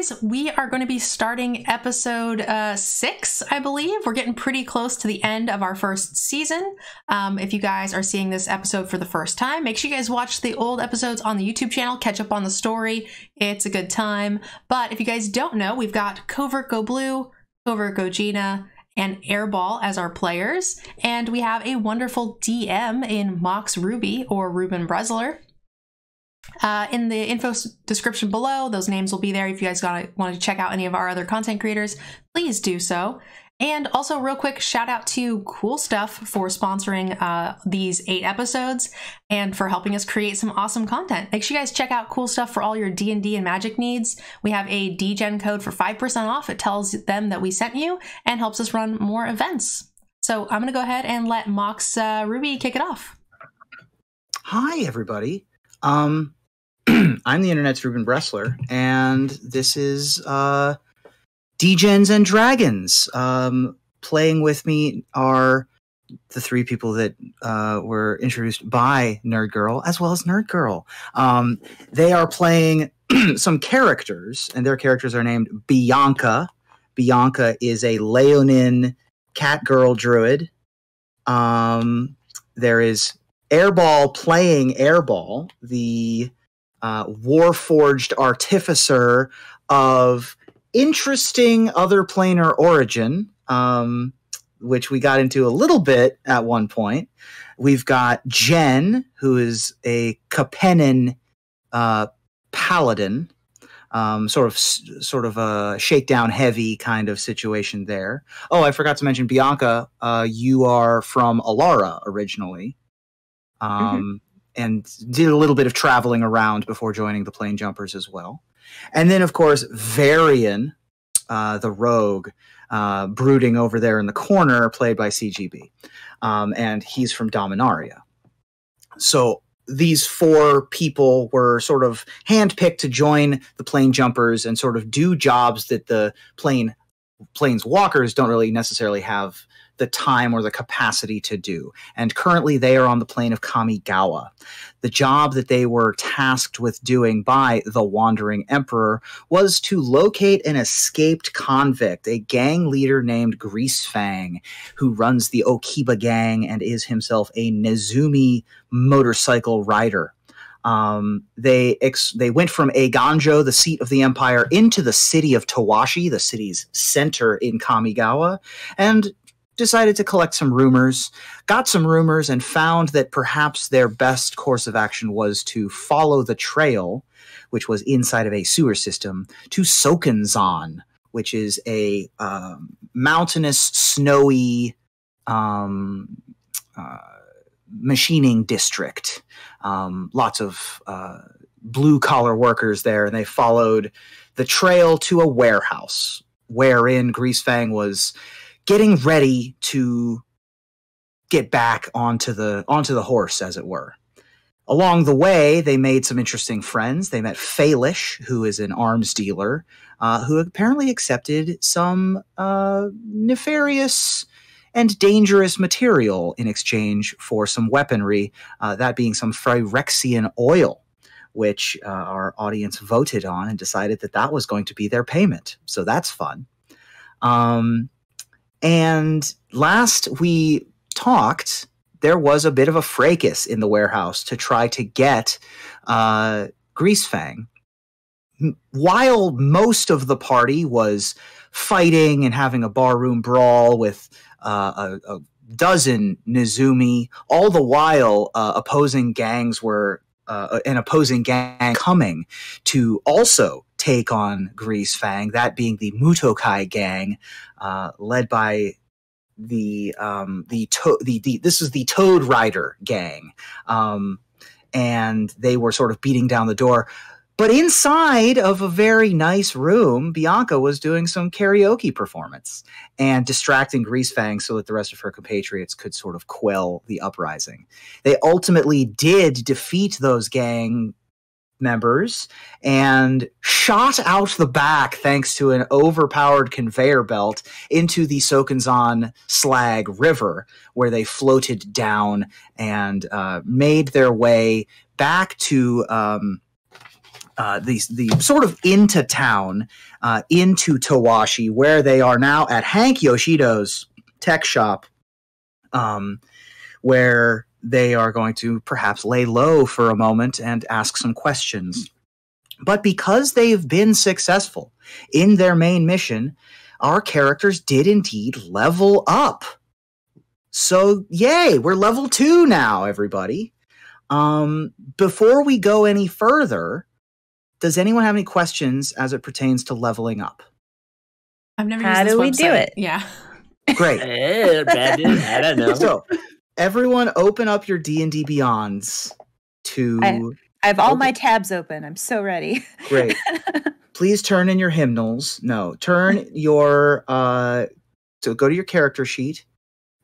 guys, we are going to be starting episode uh, six, I believe. We're getting pretty close to the end of our first season. Um, if you guys are seeing this episode for the first time, make sure you guys watch the old episodes on the YouTube channel, catch up on the story. It's a good time. But if you guys don't know, we've got Covert Go Blue, Covert Go Gina, and Airball as our players. And we have a wonderful DM in Mox Ruby or Ruben Bresler. Uh, in the info description below, those names will be there. If you guys want to check out any of our other content creators, please do so. And also, real quick, shout out to Cool Stuff for sponsoring uh, these eight episodes and for helping us create some awesome content. Make sure you guys check out Cool Stuff for all your D and D and Magic needs. We have a Degen code for five percent off. It tells them that we sent you and helps us run more events. So I'm gonna go ahead and let Mox uh, Ruby kick it off. Hi, everybody. Um, I'm the internet's Ruben Bressler, and this is uh, Degens and Dragons. Um, playing with me are the three people that uh, were introduced by Nerd Girl, as well as Nerd Girl. Um, they are playing some characters, and their characters are named Bianca. Bianca is a Leonin cat girl druid. Um, there is Airball playing Airball, the uh, Warforged artificer of interesting other planar origin, um, which we got into a little bit at one point. We've got Jen, who is a Capennin uh, paladin, um, sort of sort of a shakedown heavy kind of situation there. Oh, I forgot to mention Bianca. Uh, you are from Alara originally. Mm-hmm. um, mm-hmm. And did a little bit of traveling around before joining the plane jumpers as well. And then, of course, Varian, uh, the rogue, uh, brooding over there in the corner, played by CGB. Um, and he's from Dominaria. So these four people were sort of handpicked to join the plane jumpers and sort of do jobs that the plane planes walkers don't really necessarily have the time or the capacity to do. And currently they are on the plane of Kamigawa. The job that they were tasked with doing by the Wandering Emperor was to locate an escaped convict, a gang leader named Greasefang, who runs the Okiba gang and is himself a Nezumi motorcycle rider. Um, they they went from Eiganjo, the seat of the empire, into the city of Towashi, the city's center in Kamigawa, and decided to collect some rumors, got some rumors, and found that perhaps their best course of action was to follow the trail, which was inside of a sewer system, to Sokenzan, which is a um, mountainous, snowy um, uh, machining district. Um, lots of uh, blue collar workers there, and they followed the trail to a warehouse wherein Greasefang was getting ready to get back onto the onto the horse, as it were. Along the way, they made some interesting friends. They met Falish, who is an arms dealer, uh, who apparently accepted some uh, nefarious and dangerous material in exchange for some weaponry, uh, that being some Phyrexian oil, which uh, our audience voted on and decided that that was going to be their payment. So that's fun. Um, and last we talked, there was a bit of a fracas in the warehouse to try to get uh, Greasefang. While most of the party was fighting and having a barroom brawl with uh, a, a, dozen Nezumi, all the while uh, opposing gangs were uh, an opposing gang coming to also take on Greasefang, that being the Mutokai gang, uh, led by the um, the, to- the the this is the Toad Rider gang, um, and they were sort of beating down the door. But inside of a very nice room, Bianca was doing some karaoke performance and distracting Greasefang so that the rest of her compatriots could sort of quell the uprising. They ultimately did defeat those gang members and shot out the back thanks to an overpowered conveyor belt into the Sokenzan Slag River, where they floated down and uh, made their way back to um, uh, the the sort of into town, uh, into Towashi, where they are now at Hank Yoshido's tech shop, um, where they are going to perhaps lay low for a moment and ask some questions. But because they've been successful in their main mission, our characters did indeed level up. So, yay, we're level two now, everybody. Um, before we go any further, does anyone have any questions as it pertains to leveling up? I've never How used this do we do it? Yeah. Great. Eh, bad news. I don't know. so, everyone, open up your D and D Beyonds to I- I have all Okay. my tabs open. I'm so ready. great. Please turn in your hymnals. No, turn your uh, so go to your character sheet,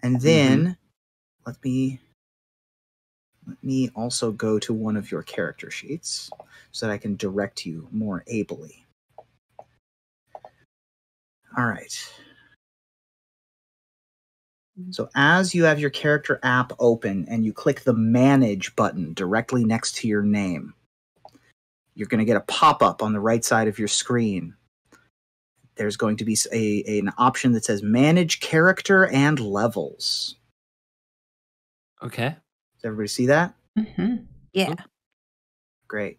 and then let me let me also go to one of your character sheets so that I can direct you more ably. All right. So as you have your character app open and you click the manage button directly next to your name, you're going to get a pop-up on the right side of your screen. There's going to be s- a, a- an option that says manage character and levels. Okay, Does everybody see that? hmm Yeah. Great.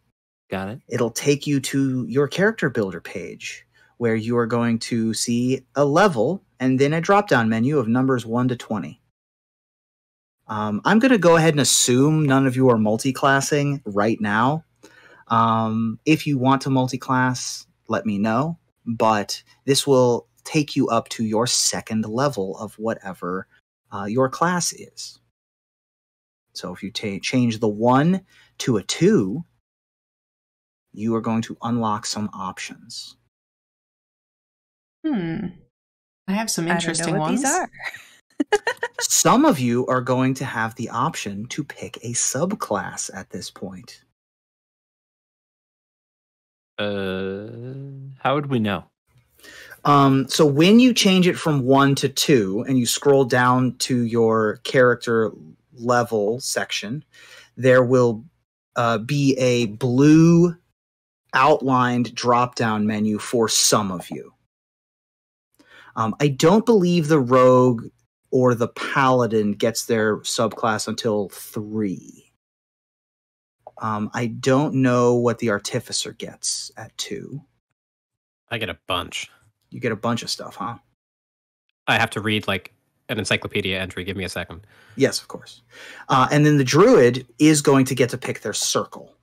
got it. It'll take you to your character builder page where you are going to see a level and then a drop-down menu of numbers 1 to 20. Um, I'm going to go ahead and assume none of you are multi-classing right now. Um, if you want to multi-class, let me know. But this will take you up to your second level of whatever uh, your class is. So if you change the 1 to a 2, you are going to unlock some options. Hmm. I have some I don't interesting know what ones. these are. Some of you are going to have the option to pick a subclass at this point. Uh, how would we know? Um, so when you change it from one to two and you scroll down to your character level section, there will uh, be a blue outlined drop down menu for some of you. Um, I don't believe the rogue or the paladin gets their subclass until three. Um, I don't know what the artificer gets at two. I get a bunch. You get a bunch of stuff, huh? I have to read like an encyclopedia entry. Give me a second. Yes, of course. Uh, and then the druid is going to get to pick their circle.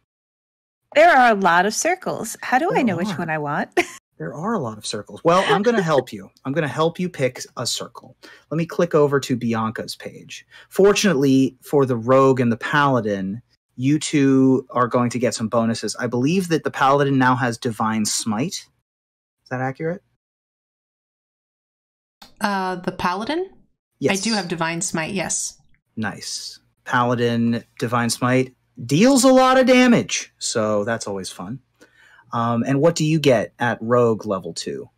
There are a lot of circles. How do I There know which one I want? There are a lot of circles. Well, I'm going to help you. I'm going to help you pick a circle. Let me click over to Bianca's page. Fortunately for the rogue and the paladin, you two are going to get some bonuses. I believe that the paladin now has divine smite. Is that accurate? Uh, the paladin. Yes. I do have divine smite. Yes. Nice. Paladin Divine Smite deals a lot of damage, so that's always fun. Um, and what do you get at Rogue level two?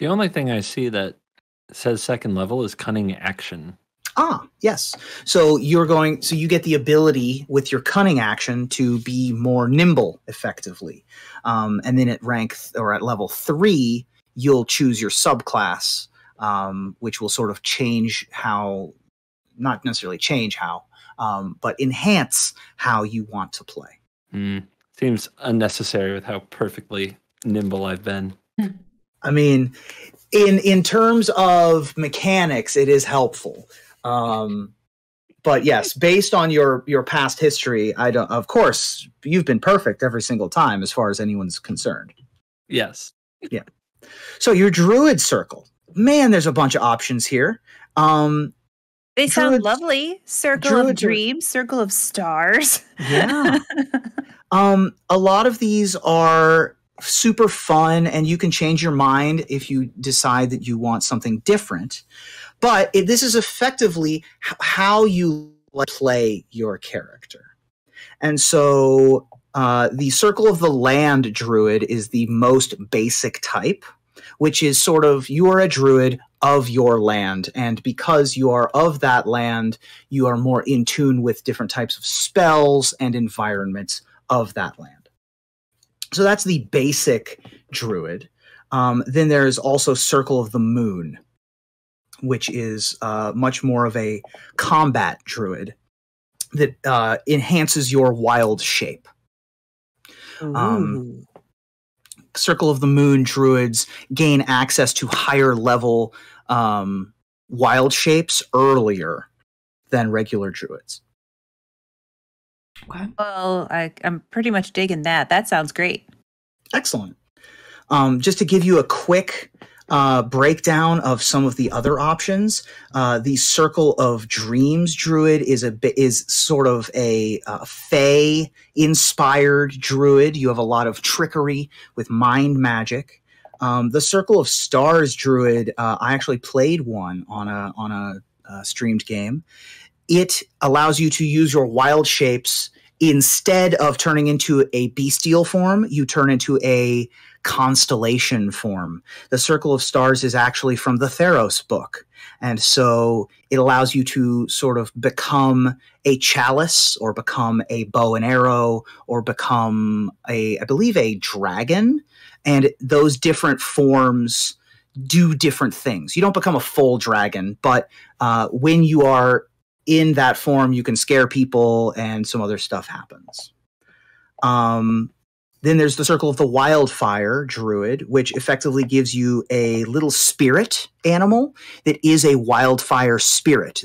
The only thing I see that says second level is cunning action. Ah, yes. So you're going. So you get the ability with your cunning action to be more nimble, effectively. Um, and then at rank or at level three, you'll choose your subclass, um, which will sort of change how, not necessarily change how, um, but enhance how you want to play. Hmm. Seems unnecessary with how perfectly nimble I've been. I mean, in in terms of mechanics, it is helpful. Um, but yes, based on your your past history, I don't. Of course, you've been perfect every single time, as far as anyone's concerned. Yes. Yeah. So your druid circle, man, there's a bunch of options here. Um, They sound lovely. Circle druids of dreams, circle of stars. yeah. Um, a lot of these are super fun, and you can change your mind if you decide that you want something different. But it, this is effectively how you play your character. And so uh, the Circle of the Land Druid is the most basic type, which is sort of you are a druid of your land. And because you are of that land, you are more in tune with different types of spells and environments of that land. So that's the basic druid. Um, then there's also Circle of the Moon, which is uh, much more of a combat druid that uh, enhances your wild shape. Um, Circle of the Moon druids gain access to higher level um, wild shapes earlier than regular druids. Okay. well, I, I'm pretty much digging that. That sounds great. Excellent. Um, just to give you a quick uh, breakdown of some of the other options, uh, the Circle of Dreams Druid is a bit is sort of a uh, Fey inspired druid. You have a lot of trickery with mind magic. Um, the Circle of Stars Druid, uh, I actually played one on a on a uh, streamed game. It allows you to use your wild shapes instead of turning into a bestial form. You turn into a constellation form. The Circle of Stars is actually from the Theros book. And so it allows you to sort of become a chalice or become a bow and arrow or become a, I believe, a dragon. And those different forms do different things. You don't become a full dragon, but uh, when you are in that form, you can scare people and some other stuff happens. Um, then there's the Circle of the Wildfire Druid, which effectively gives you a little spirit animal that is a wildfire spirit,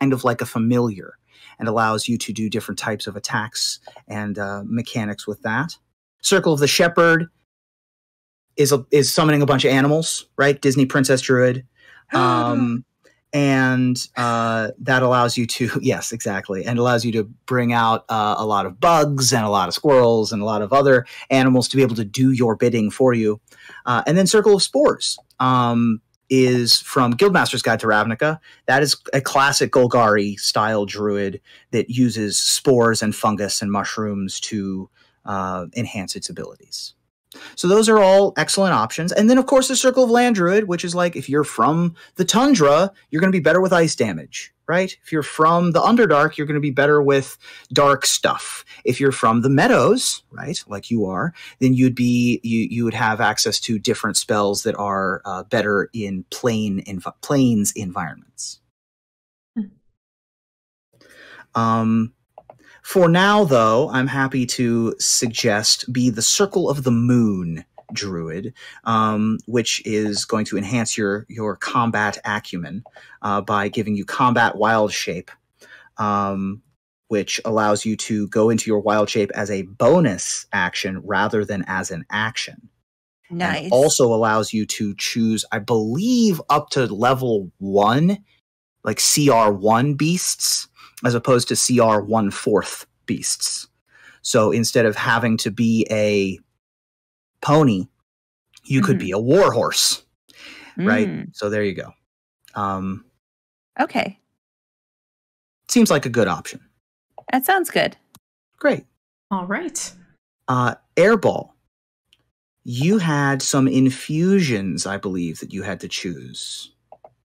kind of like a familiar, and allows you to do different types of attacks and uh, mechanics with that. Circle of the Shepherd is a, is summoning a bunch of animals, right? Disney Princess Druid. Um, and uh, that allows you to yes exactly and allows you to bring out uh, a lot of bugs and a lot of squirrels and a lot of other animals to be able to do your bidding for you uh, and then circle of spores um, is from guildmaster's guide to ravnica that is a classic golgari style druid that uses spores and fungus and mushrooms to uh, enhance its abilities so those are all excellent options. And then of course the Circle of Land Druid, which is like if you're from the tundra, you're going to be better with ice damage, right? If you're from the Underdark, you're going to be better with dark stuff. If you're from the meadows, right, like you are, then you'd be you you would have access to different spells that are uh, better in plain env- plains environments. Um for now, though, I'm happy to suggest be the Circle of the Moon druid, um, which is going to enhance your your combat acumen uh, by giving you combat wild shape, um, which allows you to go into your wild shape as a bonus action rather than as an action. Nice. And also allows you to choose, I believe, up to level one, like CR one beasts, as opposed to CR one fourth beasts. So instead of having to be a pony, you could be a war horse, right? Mm, So there you go. Um, okay. seems like a good option. That sounds good. Great. All right. Uh, Airball, you had some infusions, I believe, that you had to choose.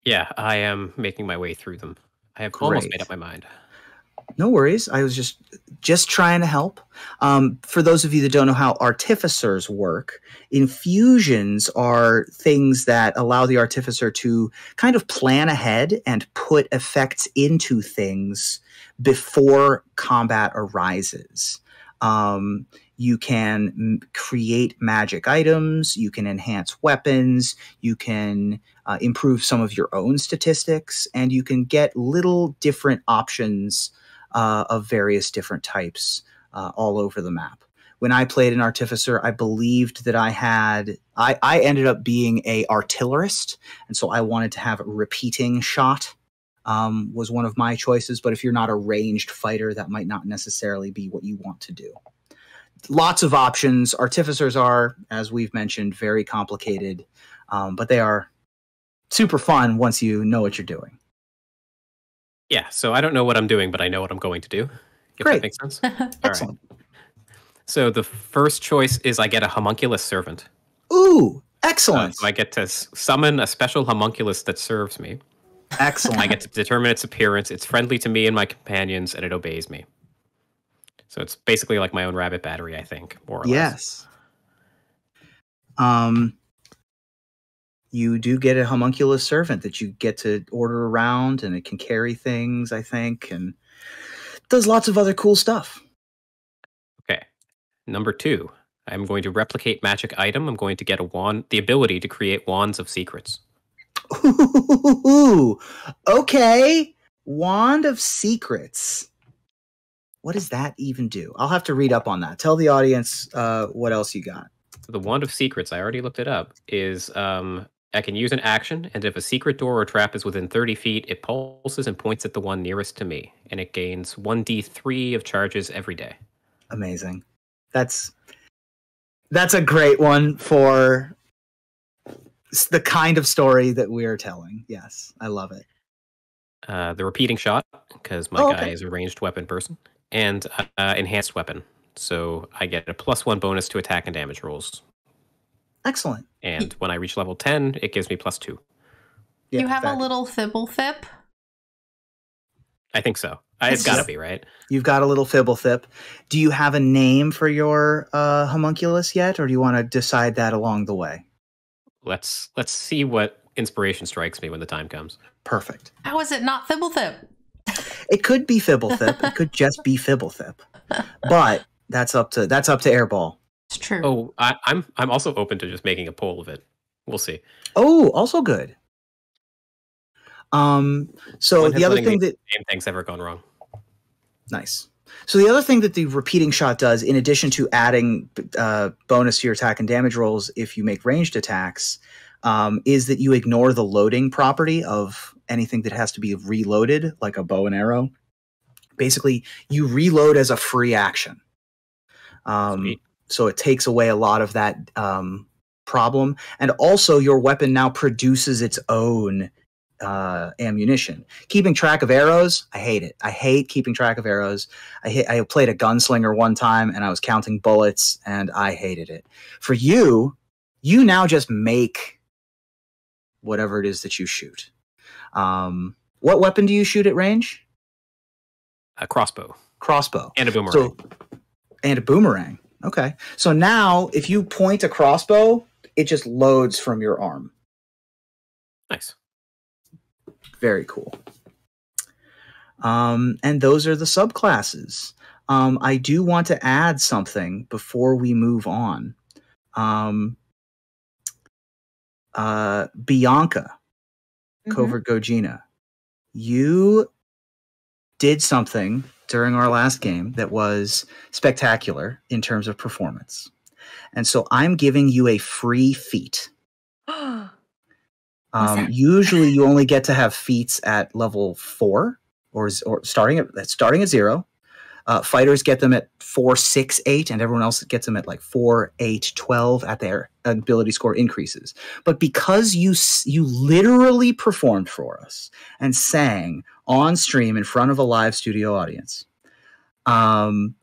Yeah, I am making my way through them. I have almost made up my mind. No worries. I was just just trying to help. Um, for those of you that don't know how artificers work, infusions are things that allow the artificer to kind of plan ahead and put effects into things before combat arises. Um, you can create magic items. You can enhance weapons. You can uh, improve some of your own statistics, and you can get little different options uh, of various different types uh, all over the map. When I played an artificer, I believed that I had I, I ended up being a artillerist, and so I wanted to have a repeating shot. Um, was one of my choices, but if you're not a ranged fighter, that might not necessarily be what you want to do. Lots of options. Artificers are, as we've mentioned, very complicated, um, but they are super fun once you know what you're doing. Yeah, so I don't know what I'm doing, but I know what I'm going to do. If Great. that makes sense. All right. Excellent. So the first choice is I get a homunculus servant. Ooh, Uh, excellent. so I get to summon a special homunculus that serves me. excellent. I get to determine its appearance. It's friendly to me and my companions, and it obeys me. So it's basically like my own rabbit battery, I think, more or less. Yes. Um, you do get a homunculus servant that you get to order around, and it can carry things. I think, and does lots of other cool stuff. Okay. Number two, I'm going to replicate magic item. I'm going to get a wand, the ability to create wands of secrets. Ooh, okay. Wand of Secrets. What does that even do? I'll have to read up on that. Tell the audience uh, what else you got. So the wand of secrets, I already looked it up, is um, I can use an action, and if a secret door or trap is within 30 feet, it pulses and points at the one nearest to me, and it gains 1d3 of charges every day. Amazing. That's that's a great one for the kind of story that we are telling. Yes, I love it. Uh, the repeating shot, because my Oh, guy okay. is a ranged weapon person, and uh, enhanced weapon. So I get a plus one bonus to attack and damage rolls. Excellent. And when I reach level 10, it gives me plus two. Yeah, you have that- a little fibble thip? I think so. It's It's got to be, right? You've got a little fibblethip. Do you have a name for your uh, homunculus yet, or do you want to decide that along the way? Let's let's see what inspiration strikes me when the time comes. Perfect. How is it not fibble thip? It could be fibblethip. it could just be fibblethip. But that's up to that's up to Airball. It's true. Oh, I, I'm I'm also open to just making a poll of it. We'll see. Oh, also good. Um. So When the other thing me- that Game thing's ever gone wrong. Nice. So the other thing that the repeating shot does, in addition to adding uh, bonus to your attack and damage rolls if you make ranged attacks, um, is that you ignore the loading property of anything that has to be reloaded, like a bow and arrow. Basically, you reload as a free action. Um, Sweet. So it takes away a lot of that um, problem, and also your weapon now produces its own uh, ammunition. Keeping track of arrows, I hate it. I hate keeping track of arrows. I hit, I played a gunslinger one time and I was counting bullets and I hated it. For you, you now just make whatever it is that you shoot. Um, what weapon do you shoot at range? A crossbow Crossbow. and a boomerang. So, and a boomerang. Okay. So now, if you point a crossbow, it just loads from your arm. nice. Very cool. Um, and those are the subclasses. Um, I do want to add something before we move on. Um, uh, Bianca, Mhm. Covert Gogina, you did something during our last game that was spectacular in terms of performance. And so I'm giving you a free feat. Um, usually, you only get to have feats at level four, or or starting at starting at zero. Uh, fighters get them at four, six, eight, and everyone else gets them at like four, eight, 12 at their ability score increases. But because you you literally performed for us and sang on stream in front of a live studio audience, um,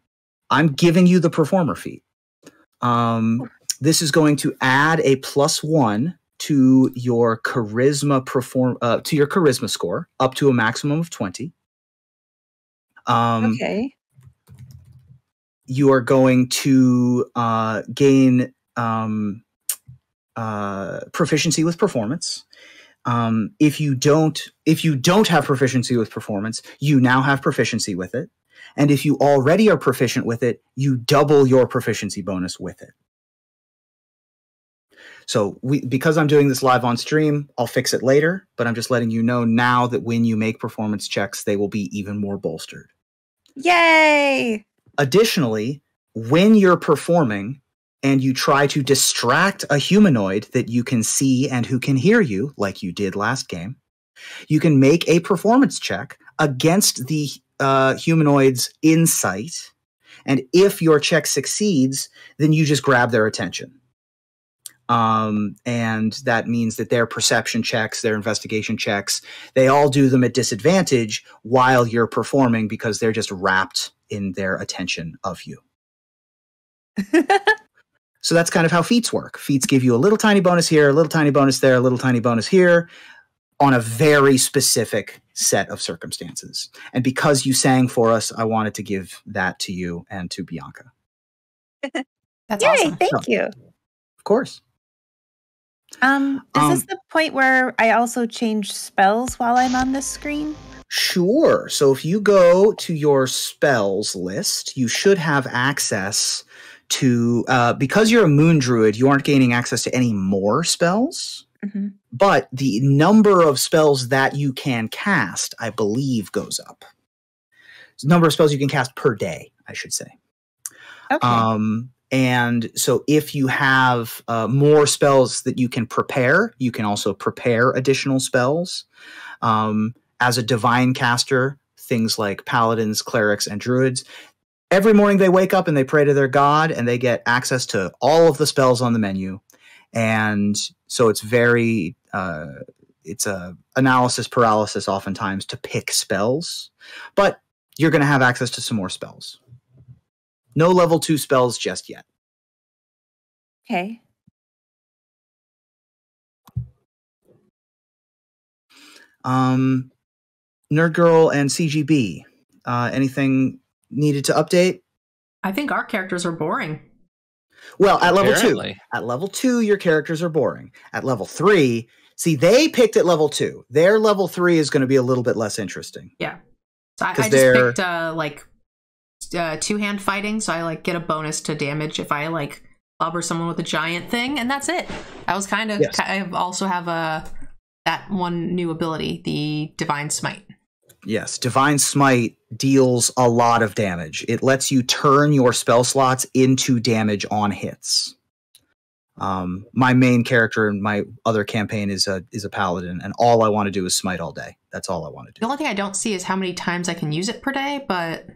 I'm giving you the performer feat. Um, this is going to add a plus one to your charisma perform uh, to your charisma score up to a maximum of 20 um okay. You are going to uh, gain um, uh, proficiency with performance. Um, if you don't if you don't have proficiency with performance you now have proficiency with it. And if you already are proficient with it you double your proficiency bonus with it. So we because i'm doing this live on stream i'll fix it later but i'm just letting you know now that when you make performance checks they will be even more bolstered. Yay! Additionally, when you're performing and you try to distract a humanoid that you can see and who can hear you, like you did last game, you can make a performance check against the uh, humanoid's insight. And if your check succeeds, then you just grab their attention. Um, and that means that their perception checks, their investigation checks, they all do them at disadvantage while you're performing because they're just wrapped in their attention of you. So that's kind of how feats work. Feats give you a little tiny bonus here, a little tiny bonus there, a little tiny bonus here. on a very specific set of circumstances. And because you sang for us, I wanted to give that to you and to Bianca. That's Yay! awesome. Thank So- you. Of course. Um, is Um, this the point where I also change spells while I'm on this screen? Sure. So if you go to your spells list, you should have access to, uh, because you're a moon druid, you aren't gaining access to any more spells, hmm but the number of spells that you can cast, I believe, goes up. The number of spells you can cast per day, I should say. Okay. Um, and so if you have uh, more spells that you can prepare, you can also prepare additional spells. Um, as a divine caster, things like paladins, clerics, and druids, every morning they wake up and they pray to their god and they get access to all of the spells on the menu. And so it's very, uh, it's a analysis paralysis oftentimes to pick spells, but you're going to have access to some more spells. No level two spells just yet. okay. Um, Nerd Girl and CGB. Uh, anything needed to update? I think our characters are boring. Well, at level two, at level two, your characters are boring. At level three, see, they picked at level two. Their level three is going to be a little bit less interesting. Yeah. So I, I 'Cause just they're- picked uh, like uh, two hand fighting, so I like get a bonus to damage if I like clobber someone with a giant thing, and that's it. I was kind of. Yes. I also have a that one new ability, the divine smite. Yes, Divine Smite deals a lot of damage. It lets you turn your spell slots into damage on hits. Um, my main character in my other campaign is a is a paladin, and all I want to do is smite all day. That's all I want to do. The only thing I don't see is how many times I can use it per day, but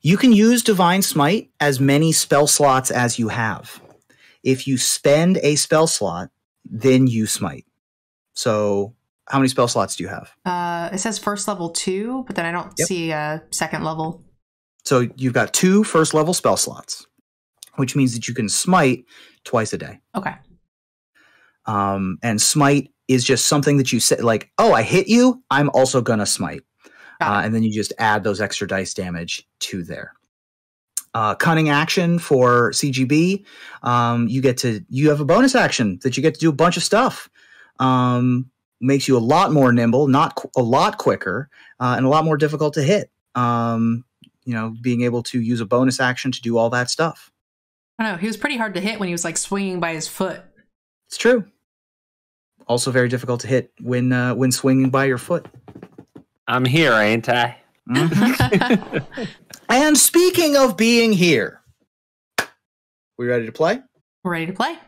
You can use Divine Smite as many spell slots as you have. If you spend a spell slot, then you smite. So, how many spell slots do you have? uh, it says first level two, but then I don't Yep. see a second level. So you've got two first level spell slots, which means that you can smite twice a day. Okay. Um, and smite is just something that you say, like, oh, I hit you, I'm also gonna smite. Uh, and then you just add those extra dice damage to there. Uh, cunning action for CGB, um, you get to you have a bonus action that you get to do a bunch of stuff. Um, makes you a lot more nimble, not qu- a lot quicker, uh, and a lot more difficult to hit. Um, you know, being able to use a bonus action to do all that stuff. I don't know. He was pretty hard to hit when he was like swinging by his foot. It's true. Also, very difficult to hit when uh, when swinging by your foot. I'm here, ain't I? Mhm. and speaking of being here, we ready to play? We're ready to play.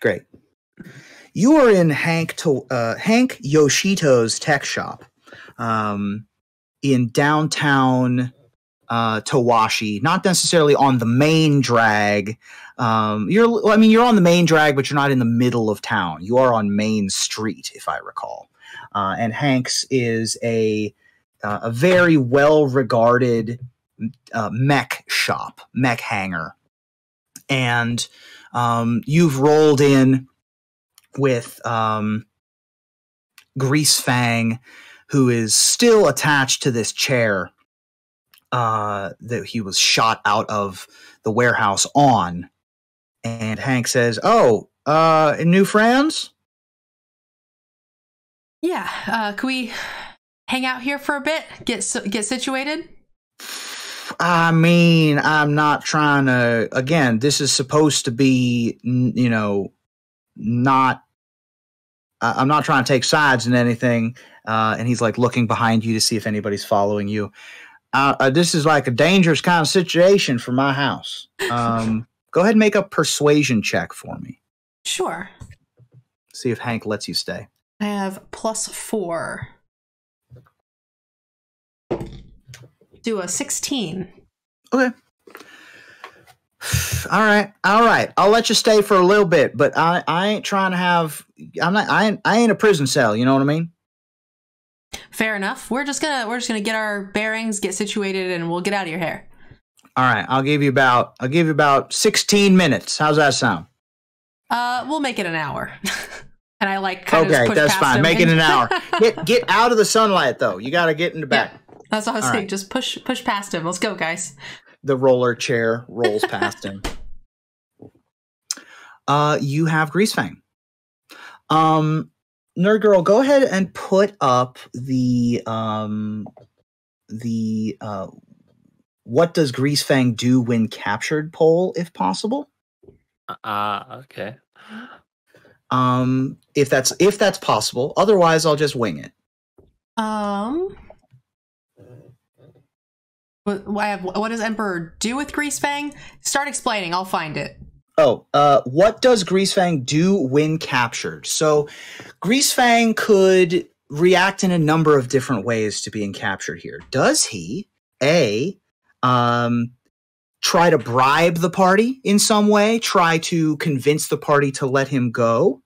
Great. You are in Hank to, uh, Hank Yoshito's tech shop um, in downtown uh, Towashi. Not necessarily on the main drag. Um, you're, I mean, you're on the main drag, but you're not in the middle of town. You are on Main Street, if I recall. Uh, and Hank's is a uh, a very well regarded uh, mech shop, mech hangar, and um, you've rolled in with um, Grease Fang, who is still attached to this chair uh, that he was shot out of the warehouse on. And Hank says, "Oh, uh, new friends." Yeah. Uh, can we hang out here for a bit? Get get situated. I mean, I'm not trying to. Again, this is supposed to be, you know, not. I'm not trying to take sides in anything. Uh, and he's like looking behind you to see if anybody's following you. Uh, uh, this is like a dangerous kind of situation for my house. Um, go ahead and make a persuasion check for me. Sure. See if Hank lets you stay. I have plus four. Do a sixteen. Okay. All right, all right. I'll let you stay for a little bit, but I, I ain't trying to have. I'm not. I ain't, I ain't a prison cell. You know what I mean? Fair enough. We're just gonna we're just gonna get our bearings, get situated, and we'll get out of your hair. All right. I'll give you about. I'll give you about 16 minutes. How's that sound? Uh, we'll make it an hour. And I like kind of just Okay, that's fine. Make it an hour. Get get out of the sunlight though. You got to get in the back. That's what I was All saying. right. Just push push past him. Let's go, guys. The roller chair rolls past him. Uh, you have Greasefang. Um, Nerd Girl, go ahead and put up the um the uh what does Greasefang do when captured poll, if possible. Ah, okay. Um, if that's if that's possible. Otherwise, I'll just wing it. Um. Have, what does Emperor do with Greasefang? Start explaining. I'll find it. Oh, uh, what does Greasefang do when captured? So, Greasefang could react in a number of different ways to being captured here. Does he, A, um, try to bribe the party in some way, try to convince the party to let him go?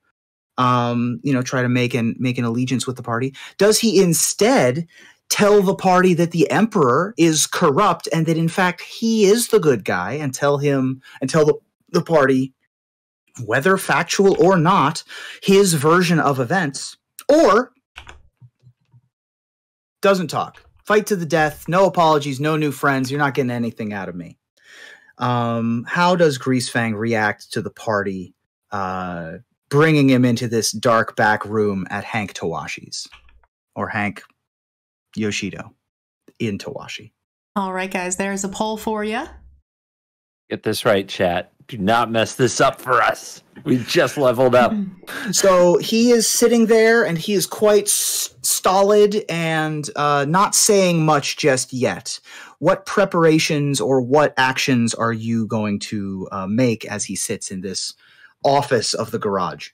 Um, you know, try to make an make an allegiance with the party. Does he instead tell the party that the emperor is corrupt and that in fact he is the good guy and tell him and tell the the party, whether factual or not, his version of events, or doesn't talk. Fight to the death, no apologies, no new friends. You're not getting anything out of me. Um, how does Greasefang react to the party uh, bringing him into this dark back room at Hank Towashi's or Hank Yoshido in Towashi? All right, guys. There's a poll for you. Get this right, chat. Do not mess this up for us. We just leveled up. so he is sitting there and he is quite stolid and uh, not saying much just yet. What preparations or what actions are you going to uh, make as he sits in this office of the garage?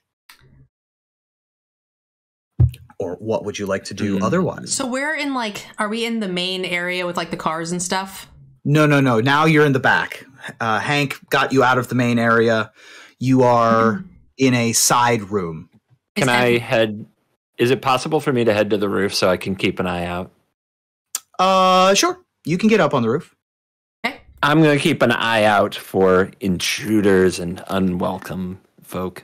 Or what would you like to do Hmm. otherwise? So we're in like, are we in the main area with like the cars and stuff? No, no, no. Now you're in the back. Uh, Hank got you out of the main area. You are in a side room. Can I head? Is it possible for me to head to the roof so I can keep an eye out? Uh, sure. You can get up on the roof. I'm going to keep an eye out for intruders and unwelcome folk.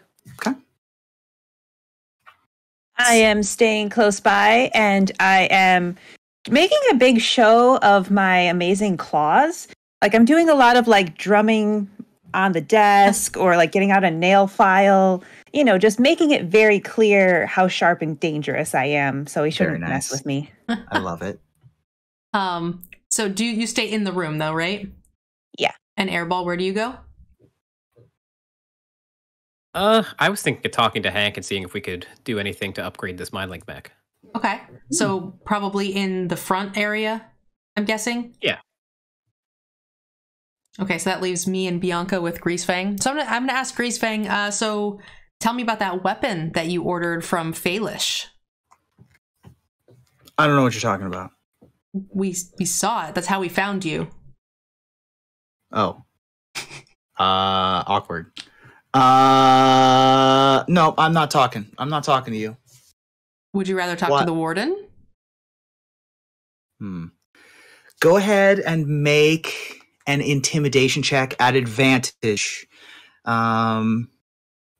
I am staying close by and I am making a big show of my amazing claws. Like I'm doing a lot of like drumming on the desk or like getting out a nail file, you know, just making it very clear how sharp and dangerous I am. So he shouldn't Very mess with me. I love it. Um. So do you stay in the room though, right? Yeah. And Airball, where do you go? Uh, I was thinking of talking to Hank and seeing if we could do anything to upgrade this mind link mech. Okay. So probably in the front area. I'm guessing. Yeah. Okay, so that leaves me and Bianca with Greasefang. So I'm gonna I'm gonna ask Greasefang. Uh, so tell me about that weapon that you ordered from Falish. I don't know what you're talking about. We we saw it. That's how we found you. Oh. Uh awkward. Uh no, I'm not talking. I'm not talking to you. Would you rather talk What? to the warden? Hmm. Go ahead and make an intimidation check at advantage. Um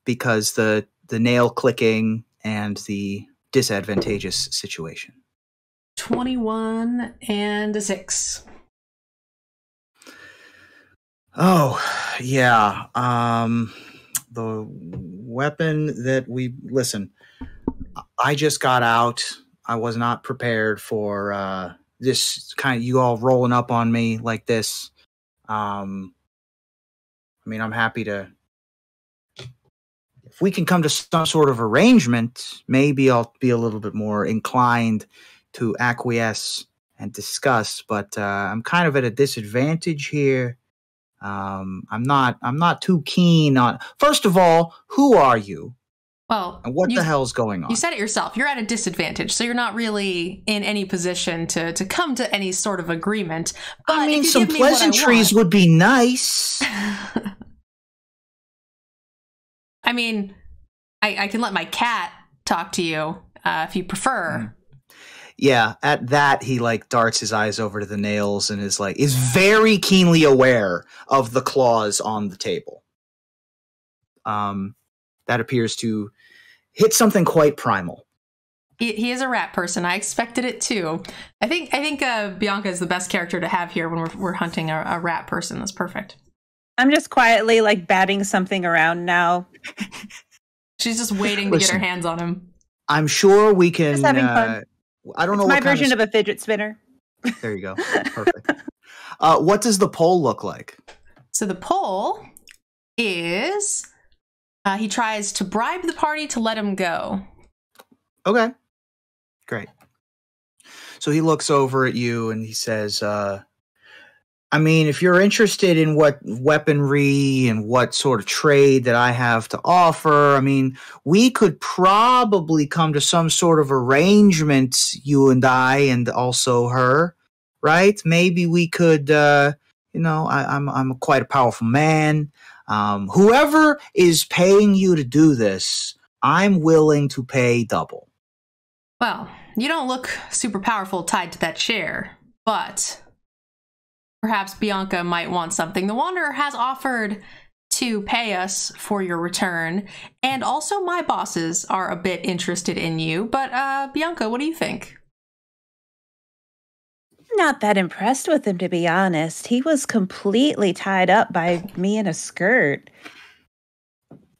because the the nail clicking and the disadvantageous situation. Twenty one and a six. Oh, yeah. Um the weapon that we listen. I just got out. I was not prepared for uh this kind of you all rolling up on me like this. Um I mean, I'm happy to if we can come to some sort of arrangement, maybe I'll be a little bit more inclined to acquiesce and discuss, but uh, I'm kind of at a disadvantage here. Um, I'm not. I'm not too keen on. First of all, who are you, Well, and what you, the hell's going on? You said it yourself. You're at a disadvantage, so you're not really in any position to to come to any sort of agreement. But I mean, some me pleasantries want- would be nice. I mean, I, I can let my cat talk to you uh, if you prefer. Yeah, at that he like darts his eyes over to the nails and is like is very keenly aware of the claws on the table. Um that appears to hit something quite primal. He, he is a rat person. I expected it too. I think I think uh, Bianca is the best character to have here when we're, we're hunting a, a rat person. That's perfect. I'm just quietly like batting something around now. She's just waiting to get her hands on him. I'm sure we can. Just having uh, fun. I don't know It's what my kind version of, of a fidget spinner. There you go. Perfect. uh, what does the pole look like? So the poll is uh, he tries to bribe the party to let him go. Okay. Great. So he looks over at you and he says, uh, I mean, if you're interested in what weaponry and what sort of trade that I have to offer, I mean, we could probably come to some sort of arrangement, you and I, and also her, right? Maybe we could, uh, you know, I, I'm I'm quite a powerful man. Um, whoever is paying you to do this, I'm willing to pay double. Well, you don't look super powerful tied to that chair, but perhaps Bianca might want something. The Wanderer has offered to pay us for your return, and also my bosses are a bit interested in you. But uh, Bianca, what do you think? Not that impressed with him, to be honest. He was completely tied up by me in a skirt.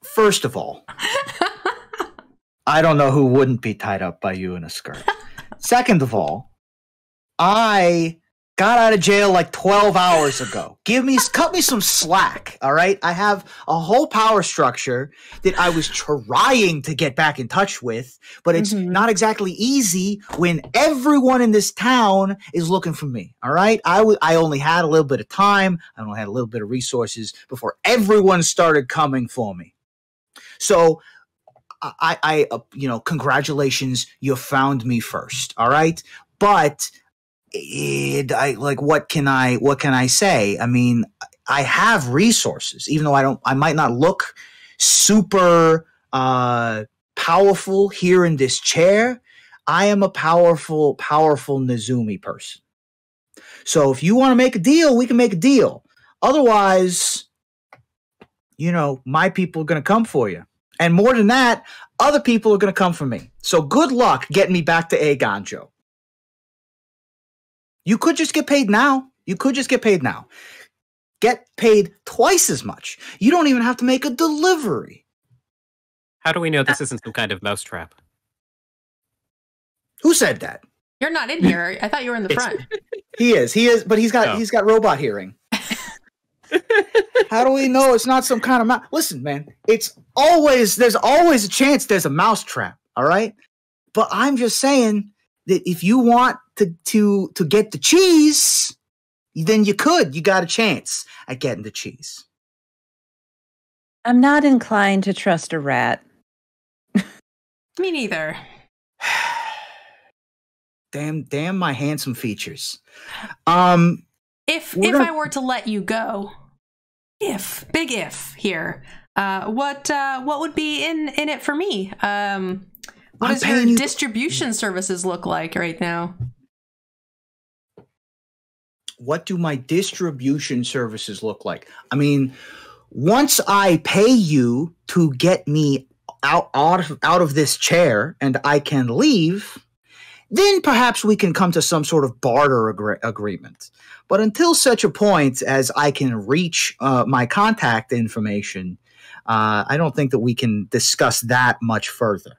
First of all, I don't know who wouldn't be tied up by you in a skirt. Second of all, I got out of jail like 12 hours ago. Give me cut me some slack, all right? I have a whole power structure that I was trying to get back in touch with, but it's Mhm. not exactly easy when everyone in this town is looking for me, all right? I w- I only had a little bit of time, I only had a little bit of resources before everyone started coming for me. So I, I, uh, you know, congratulations, you found me first. All right, but it, I like, what can I, what can I say? I mean, I have resources, even though I don't, I might not look super uh, powerful here in this chair. I am a powerful, powerful Nezumi person. So if you want to make a deal, we can make a deal. Otherwise, you know, my people are going to come for you. And more than that, other people are going to come for me. So good luck getting me back to Aegon, Joe. You could just get paid now. You could just get paid now. Get paid twice as much. You don't even have to make a delivery. How do we know uh, this isn't some kind of mousetrap? Who said that? You're not in here. I thought you were in the It's- front. He is. He is, but he's got Oh. he's got robot hearing. How do we know it's not some kind of mouse? Listen, man, it's always there's always a chance there's a mouse trap. All right, but I'm just saying that if you want to to to get the cheese, then you could. You got a chance at getting the cheese. I'm not inclined to trust a rat. Me neither. damn, damn, my handsome features. Um, If if gonna- I were to let you go, if big if here, uh, what uh, what would be in in it for me? Um, what I'm does your paying you- distribution services look like right now? What do my distribution services look like? I mean, once I pay you to get me out out of, out of this chair and I can leave, then perhaps we can come to some sort of barter agree- agreement. But until such a point as I can reach uh, my contact information, uh, I don't think that we can discuss that much further.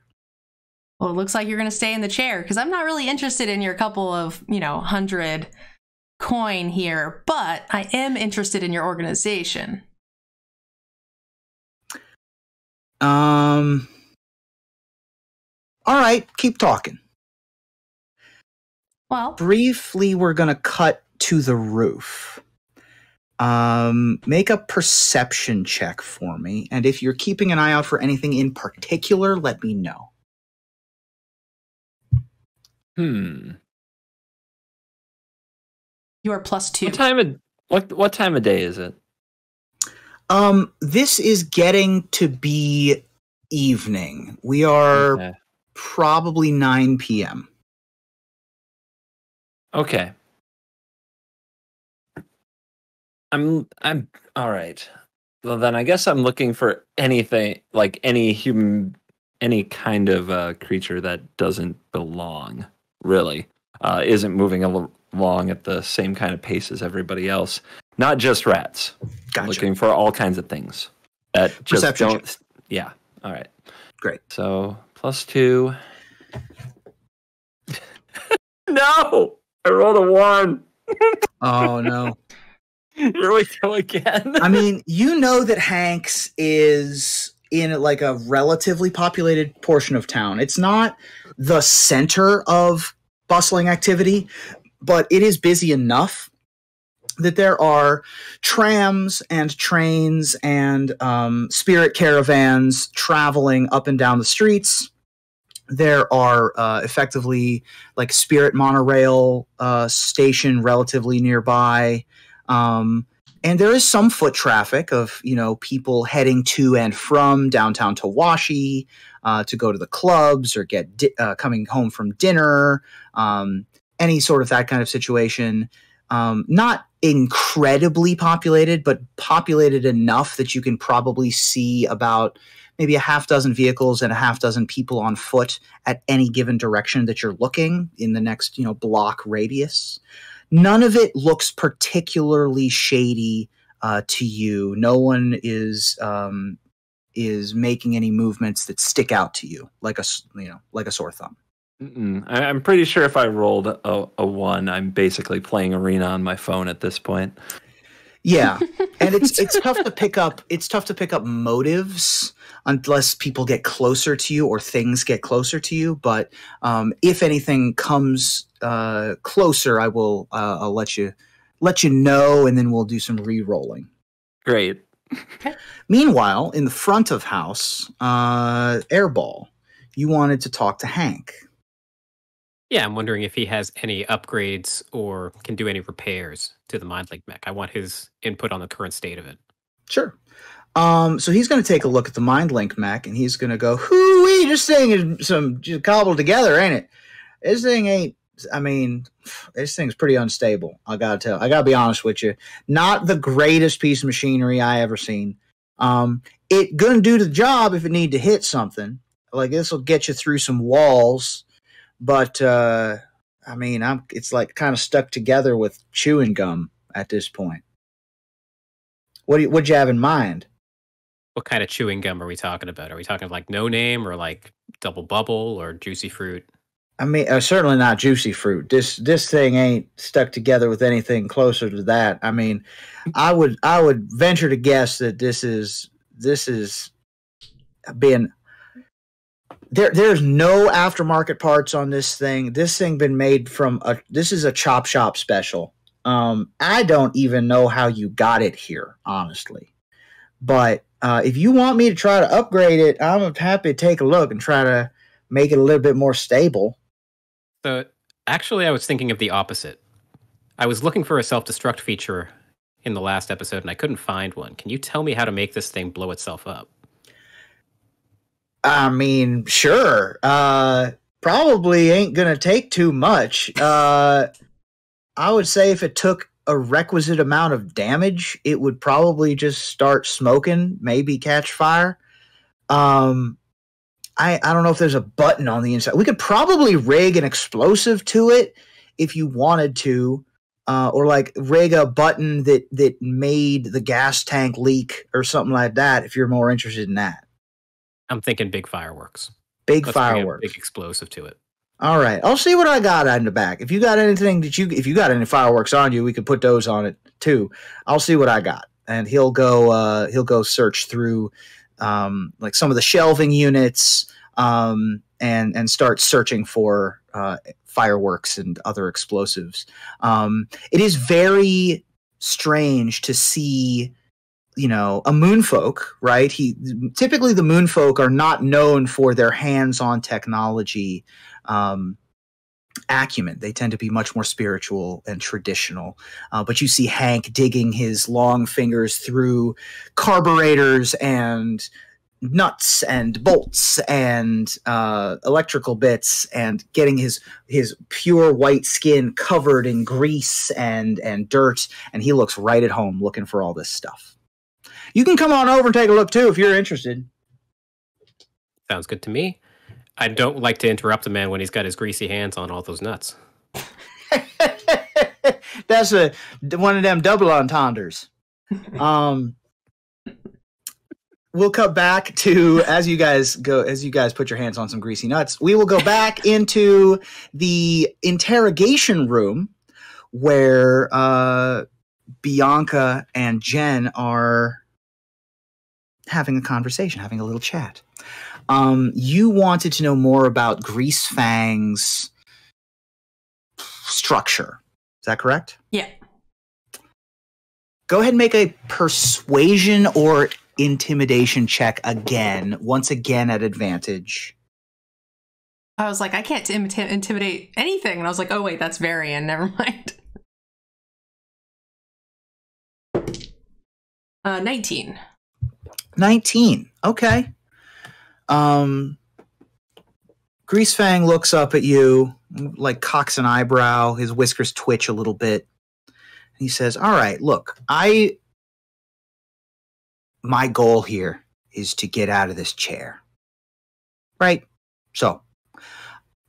Well, it looks like you're going to stay in the chair because I'm not really interested in your couple of you know hundred coin here, but I am interested in your organization. Um. All right, keep talking. Well, briefly we're going to cut to the roof um make a perception check for me and if you're keeping an eye out for anything in particular let me know Hmm. You are plus two. What time of what what time of day is it? um this is getting to be evening we are Okay. probably 9 p.m Okay. I'm I'm all right. Well then I guess I'm looking for anything like any human any kind of uh, creature that doesn't belong, really, uh, isn't moving along at the same kind of pace as everybody else. Not just rats. Gotcha. Looking for all kinds of things that just Perception don't. Yeah. All right. Great. So plus two. no, I rolled a one. Oh no. Here we go again. I mean, you know that Hanks is in like a relatively populated portion of town. It's not the center of bustling activity, but it is busy enough that there are trams and trains and um, spirit caravans traveling up and down the streets. There are uh, effectively like spirit monorail uh, station relatively nearby. Um, and there is some foot traffic of you know people heading to and from downtown Towashi uh, to go to the clubs or get uh, coming home from dinner, um, any sort of that kind of situation. Um, not incredibly populated, but populated enough that you can probably see about maybe a half dozen vehicles and a half dozen people on foot at any given direction that you're looking in the next you know block radius none of it looks particularly shady uh, to you. No one is um, is making any movements that stick out to you like a you know like a sore thumb. Mm-mm. I- I'm pretty sure if I rolled a, a one, I'm basically playing arena on my phone at this point. Yeah, and it's it's tough to pick up. It's tough to pick up motives unless people get closer to you or things get closer to you. But um, if anything comes uh, closer, I will. Uh, I'll let you let you know, and then we'll do some re-rolling. Great. Meanwhile, in the front of house, uh, Airball, you wanted to talk to Hank. Yeah, I'm wondering if he has any upgrades or can do any repairs to the MindLink mech. I want his input on the current state of it. Sure. Um, so he's going to take a look at the MindLink mech, and he's going to go, "Hoo-wee, this thing is some just cobbled together, ain't it? This thing ain't. I mean, this thing's pretty unstable. I gotta tell. I gotta be honest with you. Not the greatest piece of machinery I ever seen. Um, it gonna do the job if it need to hit something. Like this will get you through some walls, but uh, I mean, I'm. It's like kind of stuck together with chewing gum at this point. What do you, what'd you have in mind? What kind of chewing gum are we talking about? Are we talking like no name or like double bubble or juicy fruit? I mean, uh, certainly not juicy fruit. This this thing ain't stuck together with anything closer to that. I mean, I would I would venture to guess that this is this is being there. There's no aftermarket parts on this thing. This thing been made from a. This is a chop shop special. Um, I don't even know how you got it here, honestly. But uh, if you want me to try to upgrade it, I'm happy to take a look and try to make it a little bit more stable. So actually, I was thinking of the opposite. I was looking for a self destruct feature in the last episode and I couldn't find one. Can you tell me how to make this thing blow itself up? I mean, sure. Uh, probably ain't gonna take too much. Uh, I would say if it took a requisite amount of damage, it would probably just start smoking, maybe catch fire. Um, I I don't know if there's a button on the inside. We could probably rig an explosive to it if you wanted to. Uh, or like rig a button that that made the gas tank leak or something like that if you're more interested in that I'm thinking big fireworks. big Let's fireworks big explosive to it. All right, I'll see what I got in the back. If you got anything that you, if you got any fireworks on you, we could put those on it too. I'll see what I got, and he'll go. Uh, he'll go search through, um, like some of the shelving units, um, and and start searching for uh, fireworks and other explosives. Um, it is very strange to see you know a moonfolk right he typically the moonfolk are not known for their hands-on technology um, acumen. They tend to be much more spiritual and traditional. Uh, but you see Hank digging his long fingers through carburetors and nuts and bolts and uh, electrical bits and getting his his pure white skin covered in grease and and dirt and he looks right at home looking for all this stuff you can come on over and take a look too if you're interested Sounds good to me. I don't like to interrupt a man when he's got his greasy hands on all those nuts. That's a one of them double entendres. Um, we'll cut back to as you guys go as you guys put your hands on some greasy nuts. We will go back into the interrogation room where uh, Bianca and Jen are having a conversation, having a little chat. Um, you wanted to know more about Greasefang's structure. Is that correct? Yeah. Go ahead and make a persuasion or intimidation check again, once again at advantage. I was like, I can't intimidate anything. And I was like, oh, wait, that's Varian. Never mind. Uh, 19. 19. Okay. Um Greasefang looks up at you, like cocks an eyebrow, his whiskers twitch a little bit. He says, "All right, look, I my goal here is to get out of this chair. Right? So,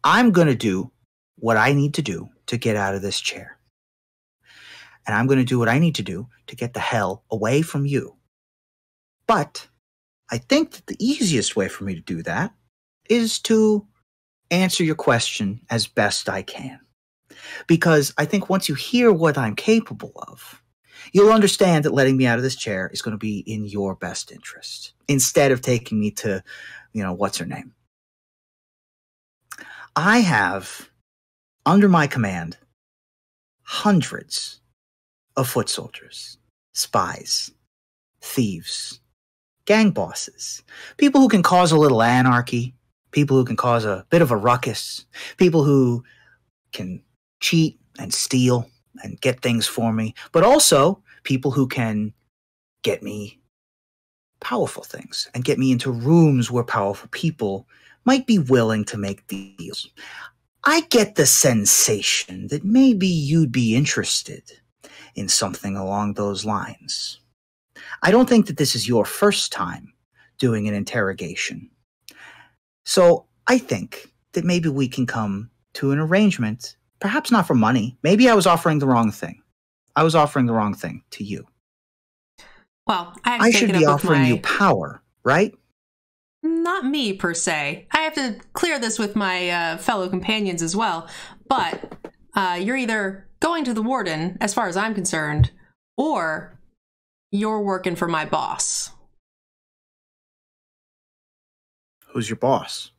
I'm going to do what I need to do to get out of this chair. And I'm going to do what I need to do to get the hell away from you. But I think that the easiest way for me to do that is to answer your question as best I can. Because I think once you hear what I'm capable of, you'll understand that letting me out of this chair is going to be in your best interest instead of taking me to, you know, what's her name? I have under my command hundreds of foot soldiers, spies, thieves, gang bosses, people who can cause a little anarchy, people who can cause a bit of a ruckus, people who can cheat and steal and get things for me, but also people who can get me powerful things and get me into rooms where powerful people might be willing to make deals. I get the sensation that maybe you'd be interested in something along those lines. I don't think that this is your first time doing an interrogation. So I think that maybe we can come to an arrangement, perhaps not for money. Maybe I was offering the wrong thing. I was offering the wrong thing to you. Well, I, have I should be offering my- you power, right? Not me per se. I have to clear this with my uh, fellow companions as well. But uh, you're either going to the warden, as far as I'm concerned, or you're working for my boss. Who's your boss?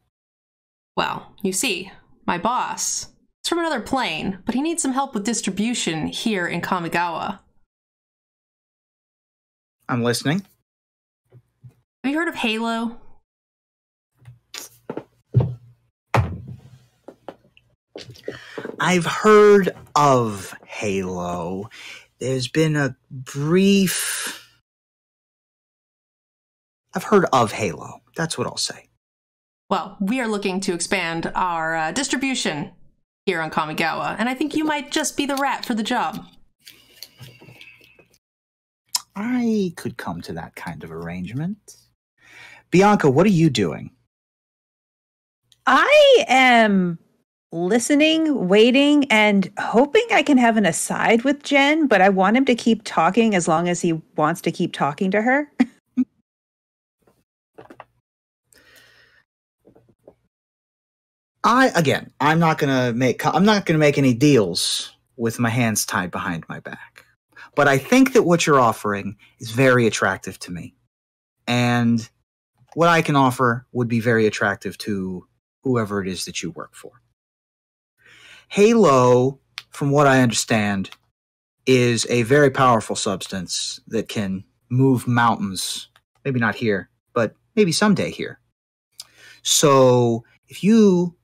Well, you see, my boss is from another plane, but he needs some help with distribution here in Kamigawa. I'm listening. Have you heard of Halo? I've heard of Halo. There's been a brief. I've heard of Halo. That's what I'll say. Well, we are looking to expand our uh, distribution here on Kamigawa, and I think you might just be the rat for the job. I could come to that kind of arrangement. Bianca, what are you doing? I am listening, waiting, and hoping I can have an aside with Jen, but I want him to keep talking as long as he wants to keep talking to her. I again, I'm not gonna make I'm not gonna make any deals with my hands tied behind my back. But I think that what you're offering is very attractive to me. And what I can offer would be very attractive to whoever it is that you work for. Halo, from what I understand, is a very powerful substance that can move mountains. Maybe not here, but maybe someday here. So if you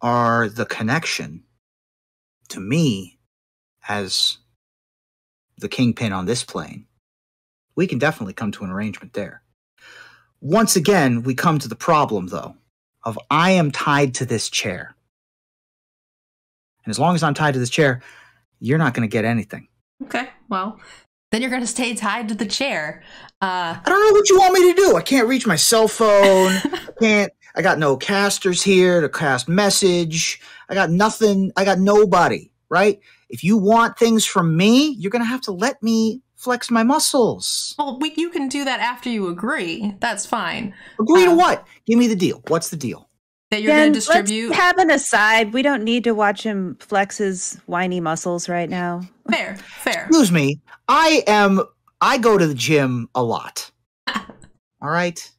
are the connection to me as the kingpin on this plane, we can definitely come to an arrangement there. Once again, we come to the problem, though, of I am tied to this chair. And as long as I'm tied to this chair, you're not going to get anything. Okay, well, then you're gonna stay tied to the chair. Uh, I don't know what you want me to do. I can't reach my cell phone. I can't. I got no casters here to cast message. I got nothing. I got nobody. Right? If you want things from me, you're gonna have to let me flex my muscles. well, we, you can do that after you agree. That's fine. Agree to Um, what? Give me the deal. What's the deal? That you're gonna distribute. Let's have an aside. We don't need to watch him flex his whiny muscles right now. fair, fair. Excuse me. I am. I go to the gym a lot. All right.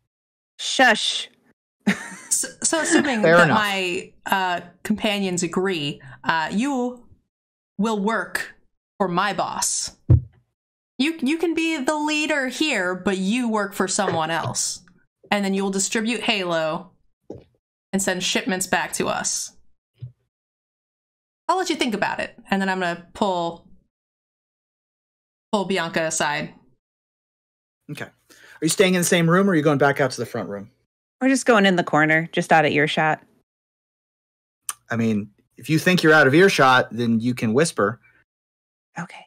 Shush. So, so assuming Fair that enough. my uh, companions agree, uh, you will work for my boss. You you can be the leader here, but you work for someone else, and then you will distribute Halo and send shipments back to us. I'll let you think about it, and then I'm gonna pull pull Bianca aside. Okay. Are you staying in the same room or are you going back out to the front room? We're just going in the corner, just out of earshot. I mean, if you think you're out of earshot, then you can whisper. Okay.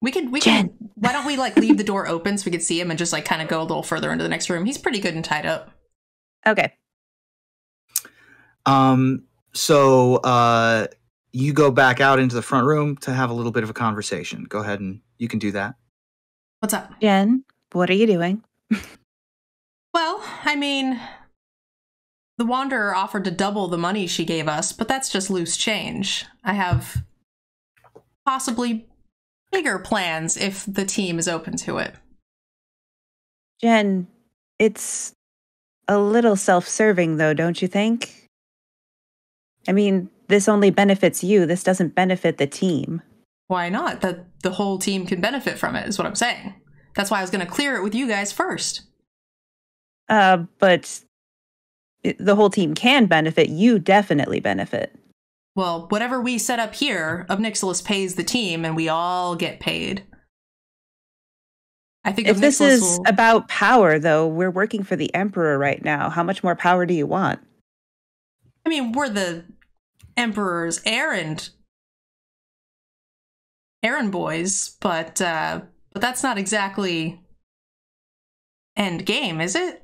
We could we Jen. can why don't we like leave the door open so we could see him and just like kind of go a little further into the next room. He's pretty good and tied up. Okay. Um, so uh, you go back out into the front room to have a little bit of a conversation. Go ahead and you can do that. What's up? Jen, what are you doing? Well, I mean, the Wanderer offered to double the money she gave us, but that's just loose change. I have possibly bigger plans if the team is open to it. Jen, it's a little self serving, though, don't you think? I mean, this only benefits you. This doesn't benefit the team. Why not? That the whole team can benefit from it is what I'm saying. That's why I was going to clear it with you guys first. Uh, but the whole team can benefit. You definitely benefit. Well, whatever we set up here, Obnixilis pays the team and we all get paid. I think If this is will- about power, though, we're working for the Emperor right now. How much more power do you want? I mean, we're the Emperor's errand errand boys, but uh but that's not exactly end game, is it?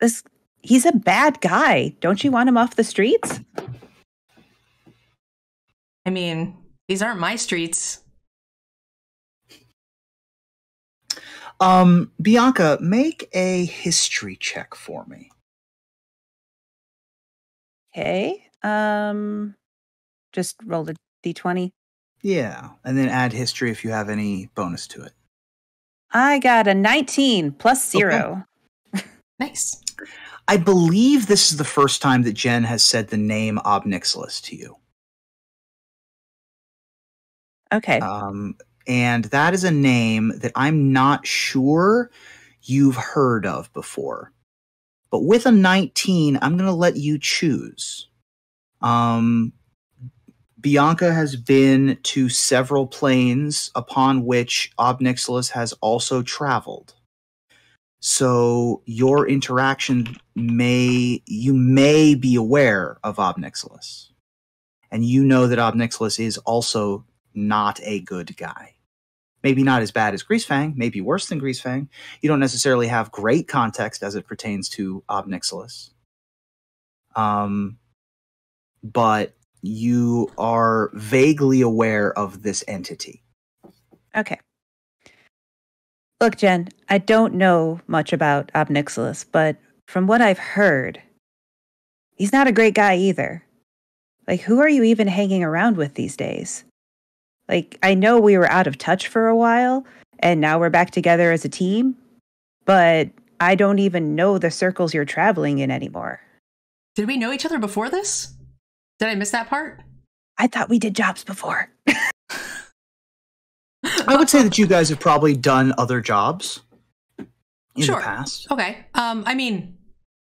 This he's a bad guy. Don't you want him off the streets? I mean, these aren't my streets. Um, Bianca, make a history check for me. Okay. Um just roll the d20. Yeah, and then add history if you have any bonus to it. I got a 19 plus 0. Nice. I believe this is the first time that Jen has said the name Obnixilis to you. Okay. Um, and that is a name that I'm not sure you've heard of before. But with a 19, I'm going to let you choose. Um, Bianca has been to several planes upon which Obnixilis has also traveled. So your interaction may you may be aware of Obnixilis. And you know that Obnixilis is also not a good guy. Maybe not as bad as Greasefang, maybe worse than Greasefang. You don't necessarily have great context as it pertains to Obnixilis. Um, but you are vaguely aware of this entity. Okay. Look, Jen, I don't know much about Obnixilis, but from what I've heard, he's not a great guy either. Like, who are you even hanging around with these days? Like, I know we were out of touch for a while, and now we're back together as a team, but I don't even know the circles you're traveling in anymore. Did we know each other before this? Did I miss that part? I thought we did jobs before. I would say that you guys have probably done other jobs in Sure. the past. Okay. Um, I mean,